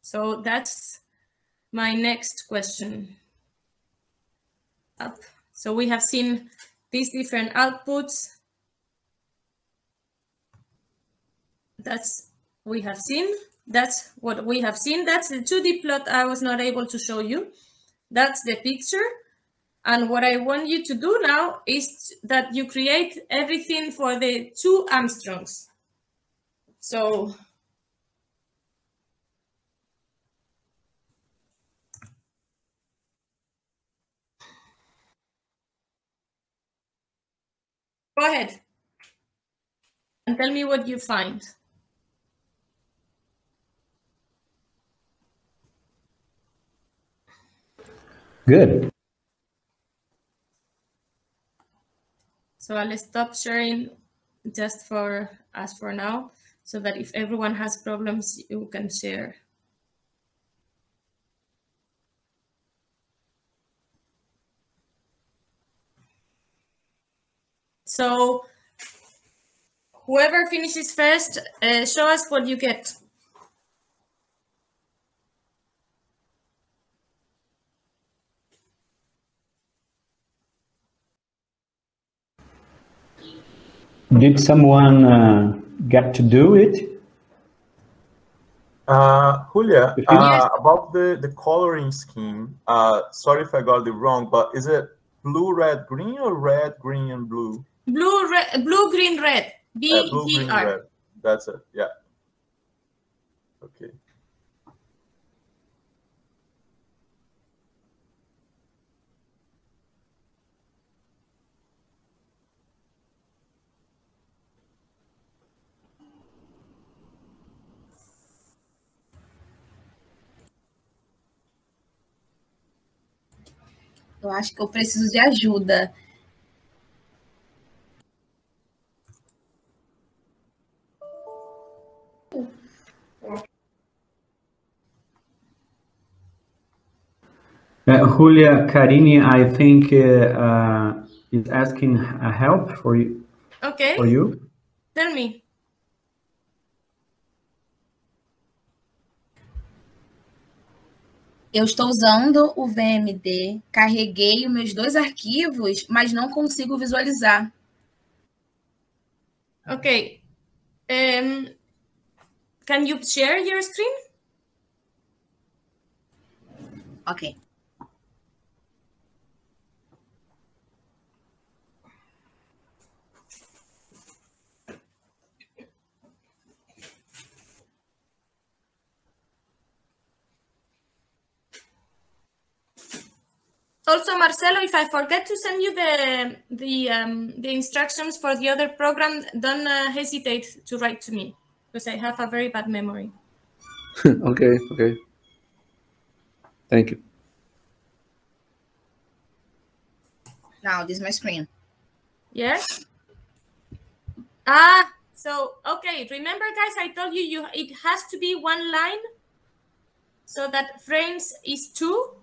So that's my next question. Up. So we have seen these different outputs. That's we have seen. That's what we have seen. That's the 2D plot I was not able to show you. That's the picture. And what I want you to do now is that you create everything for the two angstroms. So go ahead and tell me what you find. Good. So I'll stop sharing just for us for now, so that if everyone has problems, you can share. So whoever finishes first, uh, show us what you get. Did someone uh, get to do it? Uh, Julia, uh, about the, the coloring scheme, uh, sorry if I got it wrong, but is it blue, red, green, or red, green, and blue? Blue, red, blue, green, red. B Uh, blue, green, red. That's it. Yeah. Okay. Eu acho que eu preciso de ajuda. Uh, Julia Carini, I think, uh, uh, is asking help for you. Okay, For you. tell me. Eu estou usando o VMD, carreguei os meus dois arquivos, mas não consigo visualizar. Okay. Um, can you share your screen? Ok. Also, Marcelo, if I forget to send you the the um, the instructions for the other program, don't uh, hesitate to write to me because I have a very bad memory. okay, okay. Thank you. Now, this is my screen. Yes. Ah, so okay. Remember, guys, I told you you it has to be one line, so that frames is two.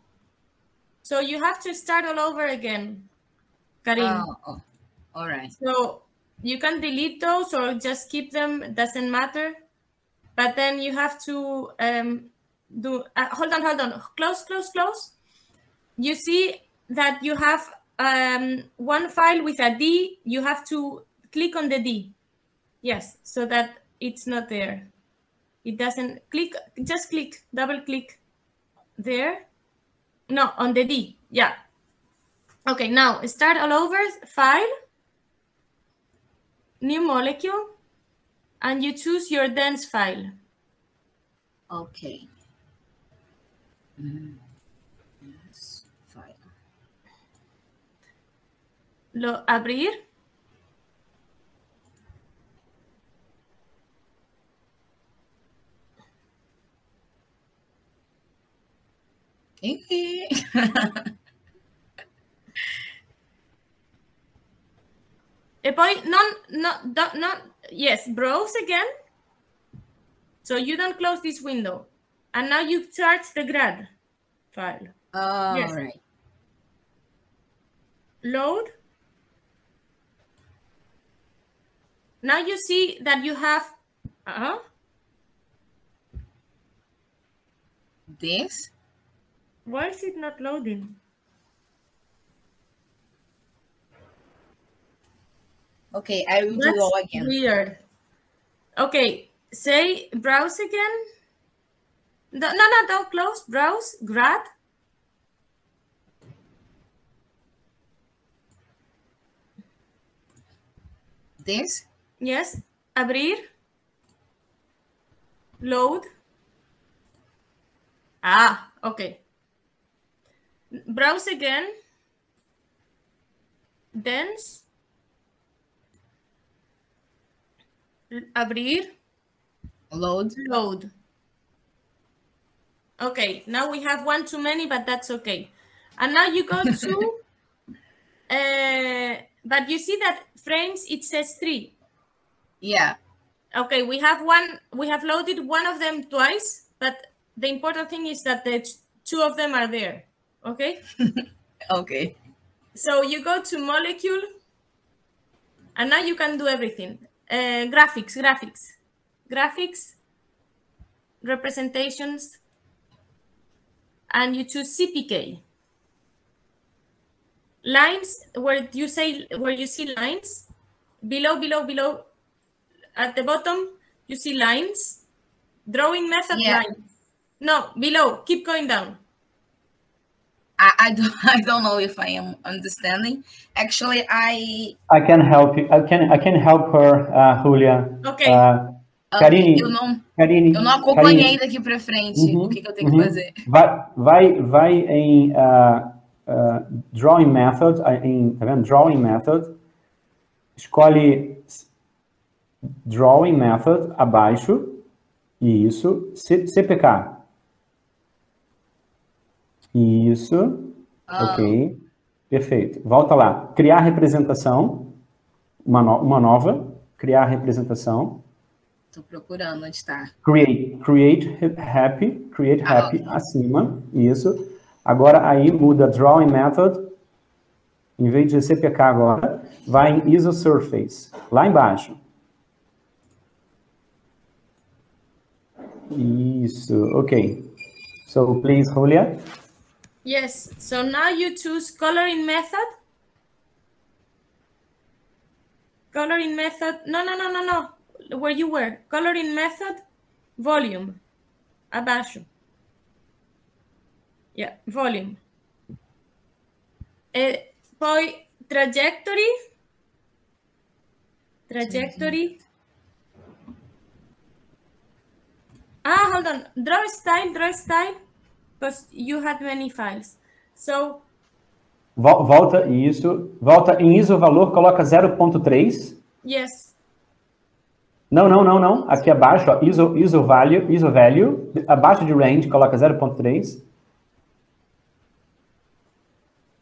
So you have to start all over again, Karim. Oh, oh, all right. So you can delete those or just keep them, it doesn't matter. But then you have to um, do, uh, hold on, hold on, close, close, close. You see that you have um, one file with a D, you have to click on the D. Yes, so that it's not there. It doesn't click, just click, double click there. No, on the D, yeah. Okay, now start all over, file, new molecule, and you choose your dense file. Okay. Mm, yes, file. Lo abrir. E poi non, no, do- no, yes, browse again. So you don't close this window. And now you start the grad file. All Yes. right. Load. Now you see that you have, uh-huh, This. Why is it not loading? Okay, I will do That's it all again. weird. Okay, say browse again. No, no, no, don't close. Browse, grad. This. Yes, abrir. Load. Ah, okay. Browse again. Dense. Abrir. Load. Load. Okay, now we have one too many, but that's okay. And now you go to, uh, but you see that frames, it says three. Yeah. Okay, we have one, we have loaded one of them twice, but the important thing is that the two of them are there. Okay, Okay. so you go to molecule, and now you can do everything. Uh, graphics, graphics, graphics, representations, and you choose CPK. Lines where you say where you see lines, below, below, below, at the bottom you see lines. Drawing method Yeah. lines. No, below. Keep going down. I, I don't I don't know if I am understanding. Actually, I I can help you. I can I can help her, uh, Julia. Ok. Uh, ah, Karine, eu não Karine, eu não acompanhei Karine, daqui para frente Uhum, o que, que eu tenho uhum. que fazer. Vai, vai, vai em uh, uh, drawing method, uh, em, tá vendo? Drawing method. Escolhe drawing method abaixo. Isso. C- CPK. Isso. Ah, Ok. Perfeito. Volta lá. Criar representação. Uma, no- uma nova. Criar representação. Tô procurando onde está. Create, create happy, create Ah, happy ok. acima, isso. Agora aí muda drawing method, em vez de CPK agora, vai em ISO surface, lá embaixo. Isso, ok. So please, Julia. Yes. So now you choose coloring method. Coloring method. No, no, no, no, no. Where you were. Coloring method. Volume. Abaixo. Yeah, volume. Eh, poi trajectory. Trajectory. Ah, hold on. Draw style, draw style. Because you had many files. So Vol- Volta, isso. Volta em ISO valor, coloca 0.3. yes. Não, não, não, não. Aqui abaixo, ó, ISO, ISO value, ISO value, abaixo de range, coloca 0.3.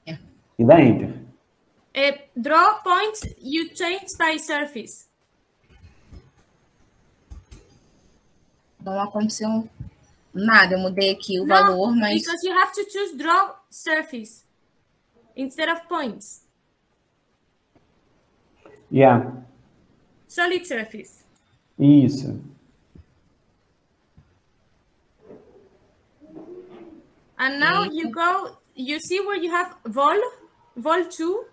Yeah. E dá enter. Uh, draw points you change by surface. Não aconteceu Nada, eu mudei aqui o No, valor, mas because you have to choose draw surface instead of points. Yeah, Solid surface. isso. And now you go, you see where you have vol, vol 2.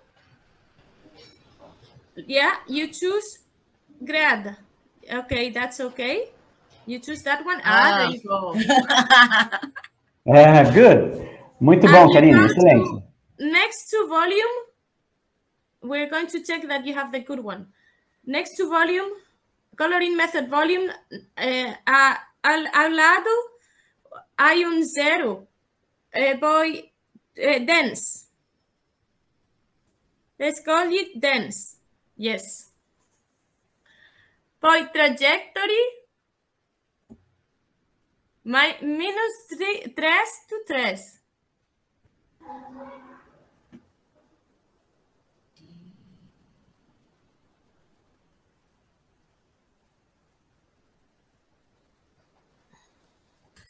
Yeah, you choose grad. Okay, that's okay. You choose that one. Ah, there Ah. you go. É, good. Muito And bom, you Karine, go excelente. Next to volume, we're going to check that you have the good one. Next to volume, coloring method volume, eh, a- al, ao lado hay un zero. Eh, voy eh, dense. Let's call it dense. Yes. Voy trajectory. My, minus 3 to 3.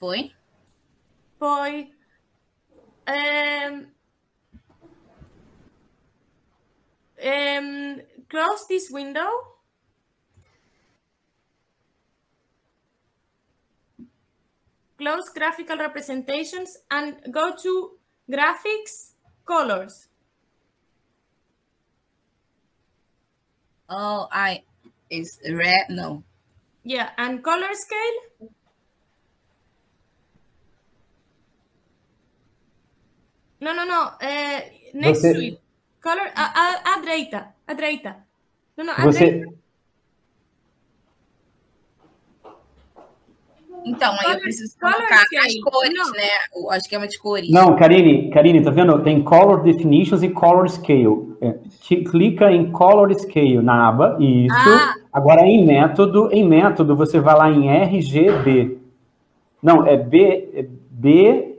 foi. Poi um, um, close this window. Close graphical representations and go to graphics colors. Oh, I is red. No. Yeah, and color scale. No, no, no. Uh, next Você- to it. Color. A, a, a direita. A direita. No, no, a Você, direita. Então, aí eu preciso colocar as scale. cores, Não. né? O o esquema de cores. Não, Karine, Karine, tá vendo? Tem Color Definitions e Color Scale. É, que- clica em Color Scale na aba, isso. Ah. Agora em método, em método você vai lá em RGB. Não, é B, é B,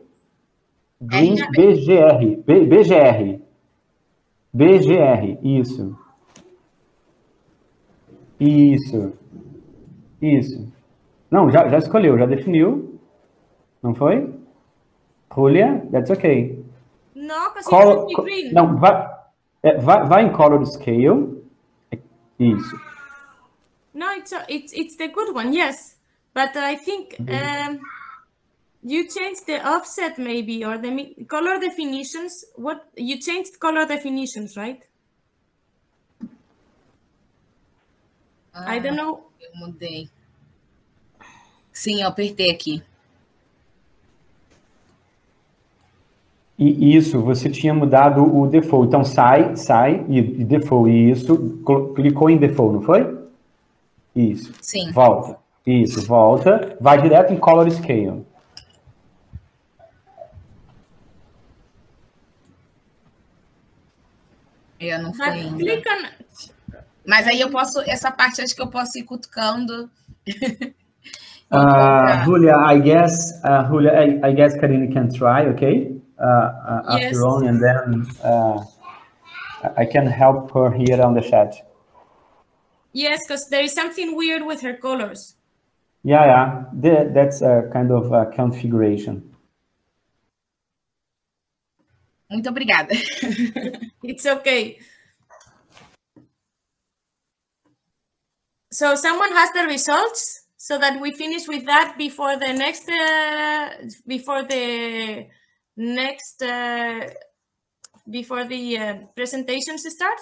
Green. BGR, B, BGR. BGR, isso. Isso. Isso. Não, já, já escolheu, já definiu. Não foi? Julia, that's okay. No, because Color, should be green. não, vai, é, vai, vai em Color Scale. Isso. No, it's a, it's it's the good one, yes. But I think um, you changed the offset maybe or the color definitions. What you changed color definitions, right? I don't know. Eu mudei. Sim, eu apertei aqui. E isso, você tinha mudado o default. Então sai, sai e, e default. Isso, cl- clicou em default, não foi? Isso. Sim. Volta. Isso, volta. Vai direto em Color Scale. Eu não fui ainda. click on. Mas aí eu posso, essa parte acho que eu posso ir cutucando. Uh, Julia, I guess, uh, Julia, I, I guess Karine can try, okay? Uh, uh, Yes. after all, and then uh, I can help her here on the chat. Yes, because there is something weird with her colors. Yeah, yeah, That- that's a kind of uh configuration. Muito obrigada. It's okay. So someone has the results so that we finish with that before the next uh, before the next uh, before the uh, presentations start.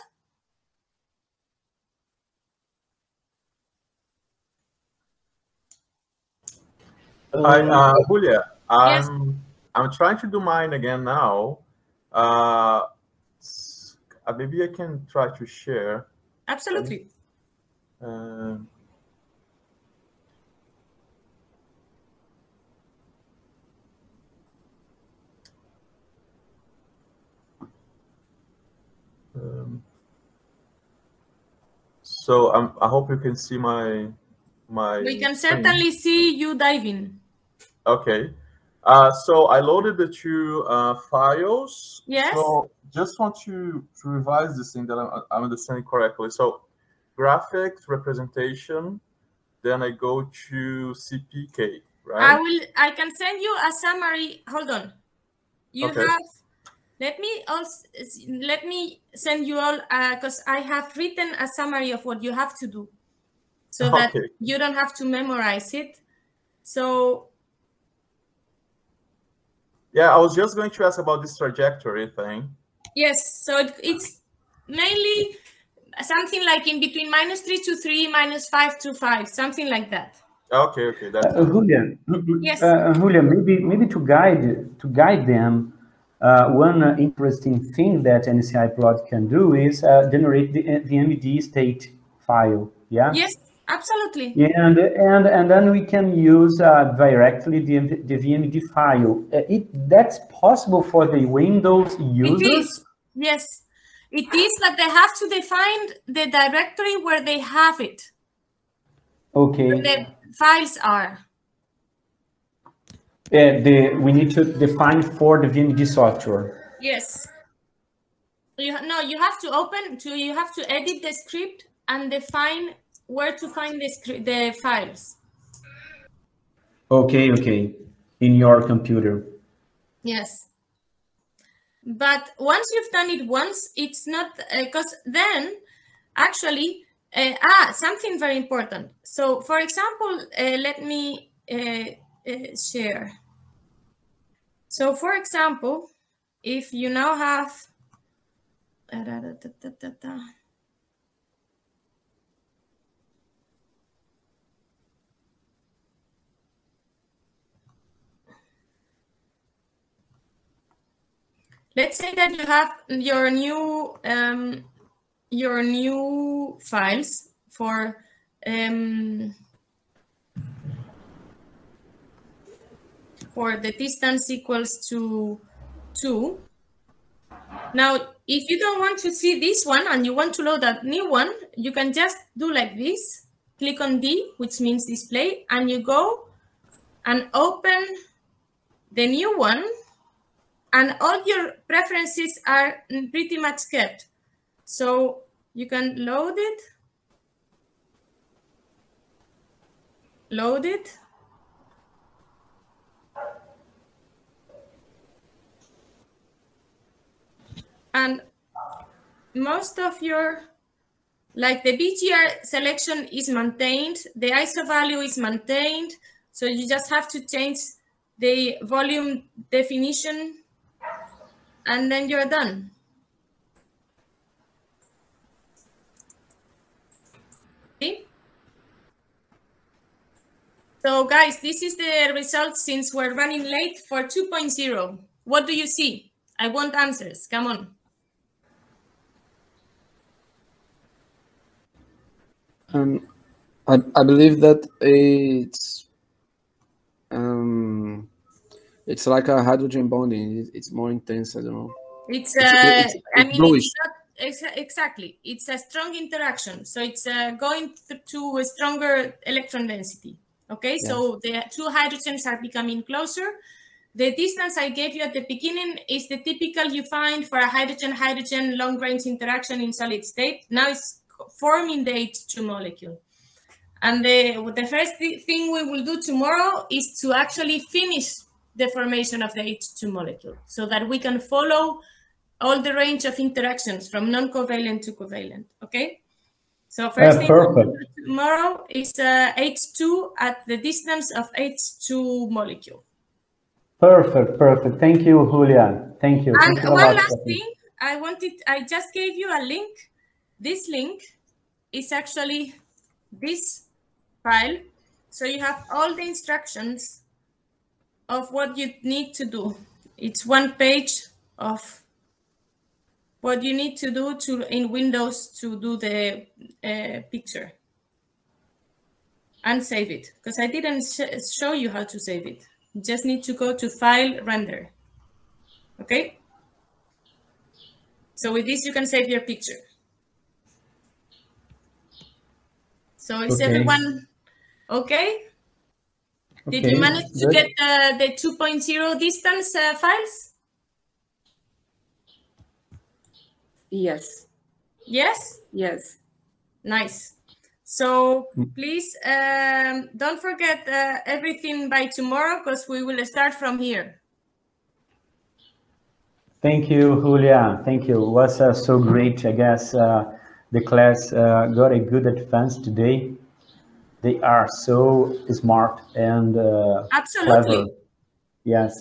I, uh, Julia, Yes. I'm trying to do mine again now. Uh, uh, maybe I can try to share. Absolutely. Um, um, so I'm, I hope you can see my my. We can certainly see you diving. Okay. Uh, so I loaded the two uh, files. Yes. So just want to, to revise this thing that I'm, I'm understanding correctly. So graphics representation, then I go to CPK. right? I will. I can send you a summary. Hold on. You Okay. have. Let me also let me send you all because I have written a summary of what you have to do, so that you don't have to memorize it. So Yeah, I was just going to ask about this trajectory thing. yes, so it, it's mainly something like in between minus three to three, minus five to five, something like that. Okay, okay, that's Uh, Julian, Yes. uh, Julian, maybe maybe to guide to guide them, uh, one uh, interesting thing that NCI plot can do is uh, generate the, the MD state file. Yeah. Yes, absolutely. And and and then we can use uh, directly the the VMD file. Uh, it that's possible for the Windows users. is. Yes, it is, but they have to define the directory where they have it. Okay. where the files are. Uh, the we need to define for the VMD software. Yes. You no, you have to open to you have to edit the script and define where to find the script the files. Okay, okay. In your computer. Yes. But once you've done it once, it's not because then actually uh, ah something very important. So for example, uh, let me uh, uh, share. So for example, if you now have uh, let's say that you have your new um, your new files for um, for the distance equals to 2. Now, if you don't want to see this one and you want to load that new one, you can just do like this. Click on D, which means display, and you go and open the new one and all your preferences are pretty much kept. So you can load it, load it, and most of your, like the BGR selection is maintained, the ISO value is maintained, so you just have to change the volume definition and then you're done. See? So guys, this is the result since we're running late for 2.0. What do you see? I want answers. Come on. Um, I, I believe that it's um, it's like a hydrogen bonding. It- It's more intense. I don't know. It's, It's- uh, it's- I mean, bluish. it's not exa- exactly. It's a strong interaction. So it's uh, going to a stronger electron density. Okay, so the two hydrogens are becoming closer. The distance I gave you at the beginning is the typical you find for a hydrogen-hydrogen long-range interaction in solid state. Now it's forming the H2 molecule. And the, the first thi- thing we will do tomorrow is to actually finish the formation of the H2 molecule so that we can follow all the range of interactions from non-covalent to covalent, okay? So first thing perfect. do tomorrow is uh, H2 at the distance of H2 molecule. Perfect, perfect. Thank you, Julian. Thank you. And Thank you one last thing, I wanted, I just gave you a link. This link is actually this file. So you have all the instructions of what you need to do. It's one page of what you need to do to in Windows to do the uh, picture and save it because I didn't sh show you how to save it. You just need to go to File, Render. Okay. So with this, you can save your picture. So is Okay. everyone okay? Did you manage to good. get uh, the 2.0 distance uh, files? Yes, Yes? yes. Nice. So please um, don't forget uh, everything by tomorrow because we will start from here. Thank you, Julia. Thank you. It was uh, so great. I guess uh, the class uh, got a good advance today. They are so smart and uh, Absolutely. clever. Yes.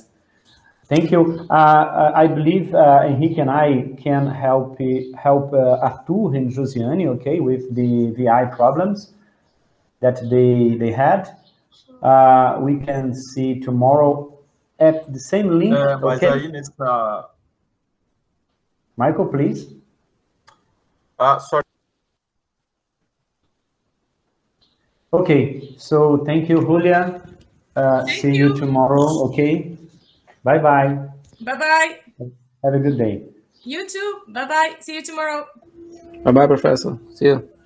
Thank you. Uh, I believe uh, Henrique and I can help help uh, Arthur and Josiane, okay, with the VI problems that they they had. Uh, we can see tomorrow at the same link. É, okay. Michael, please. Ah, sorry. Okay, so thank you, Julia. Uh, Thank see you. you. tomorrow. Okay. Bye bye. Bye bye. Have a good day. You too. Bye bye. See you tomorrow. Bye bye, professor. See you.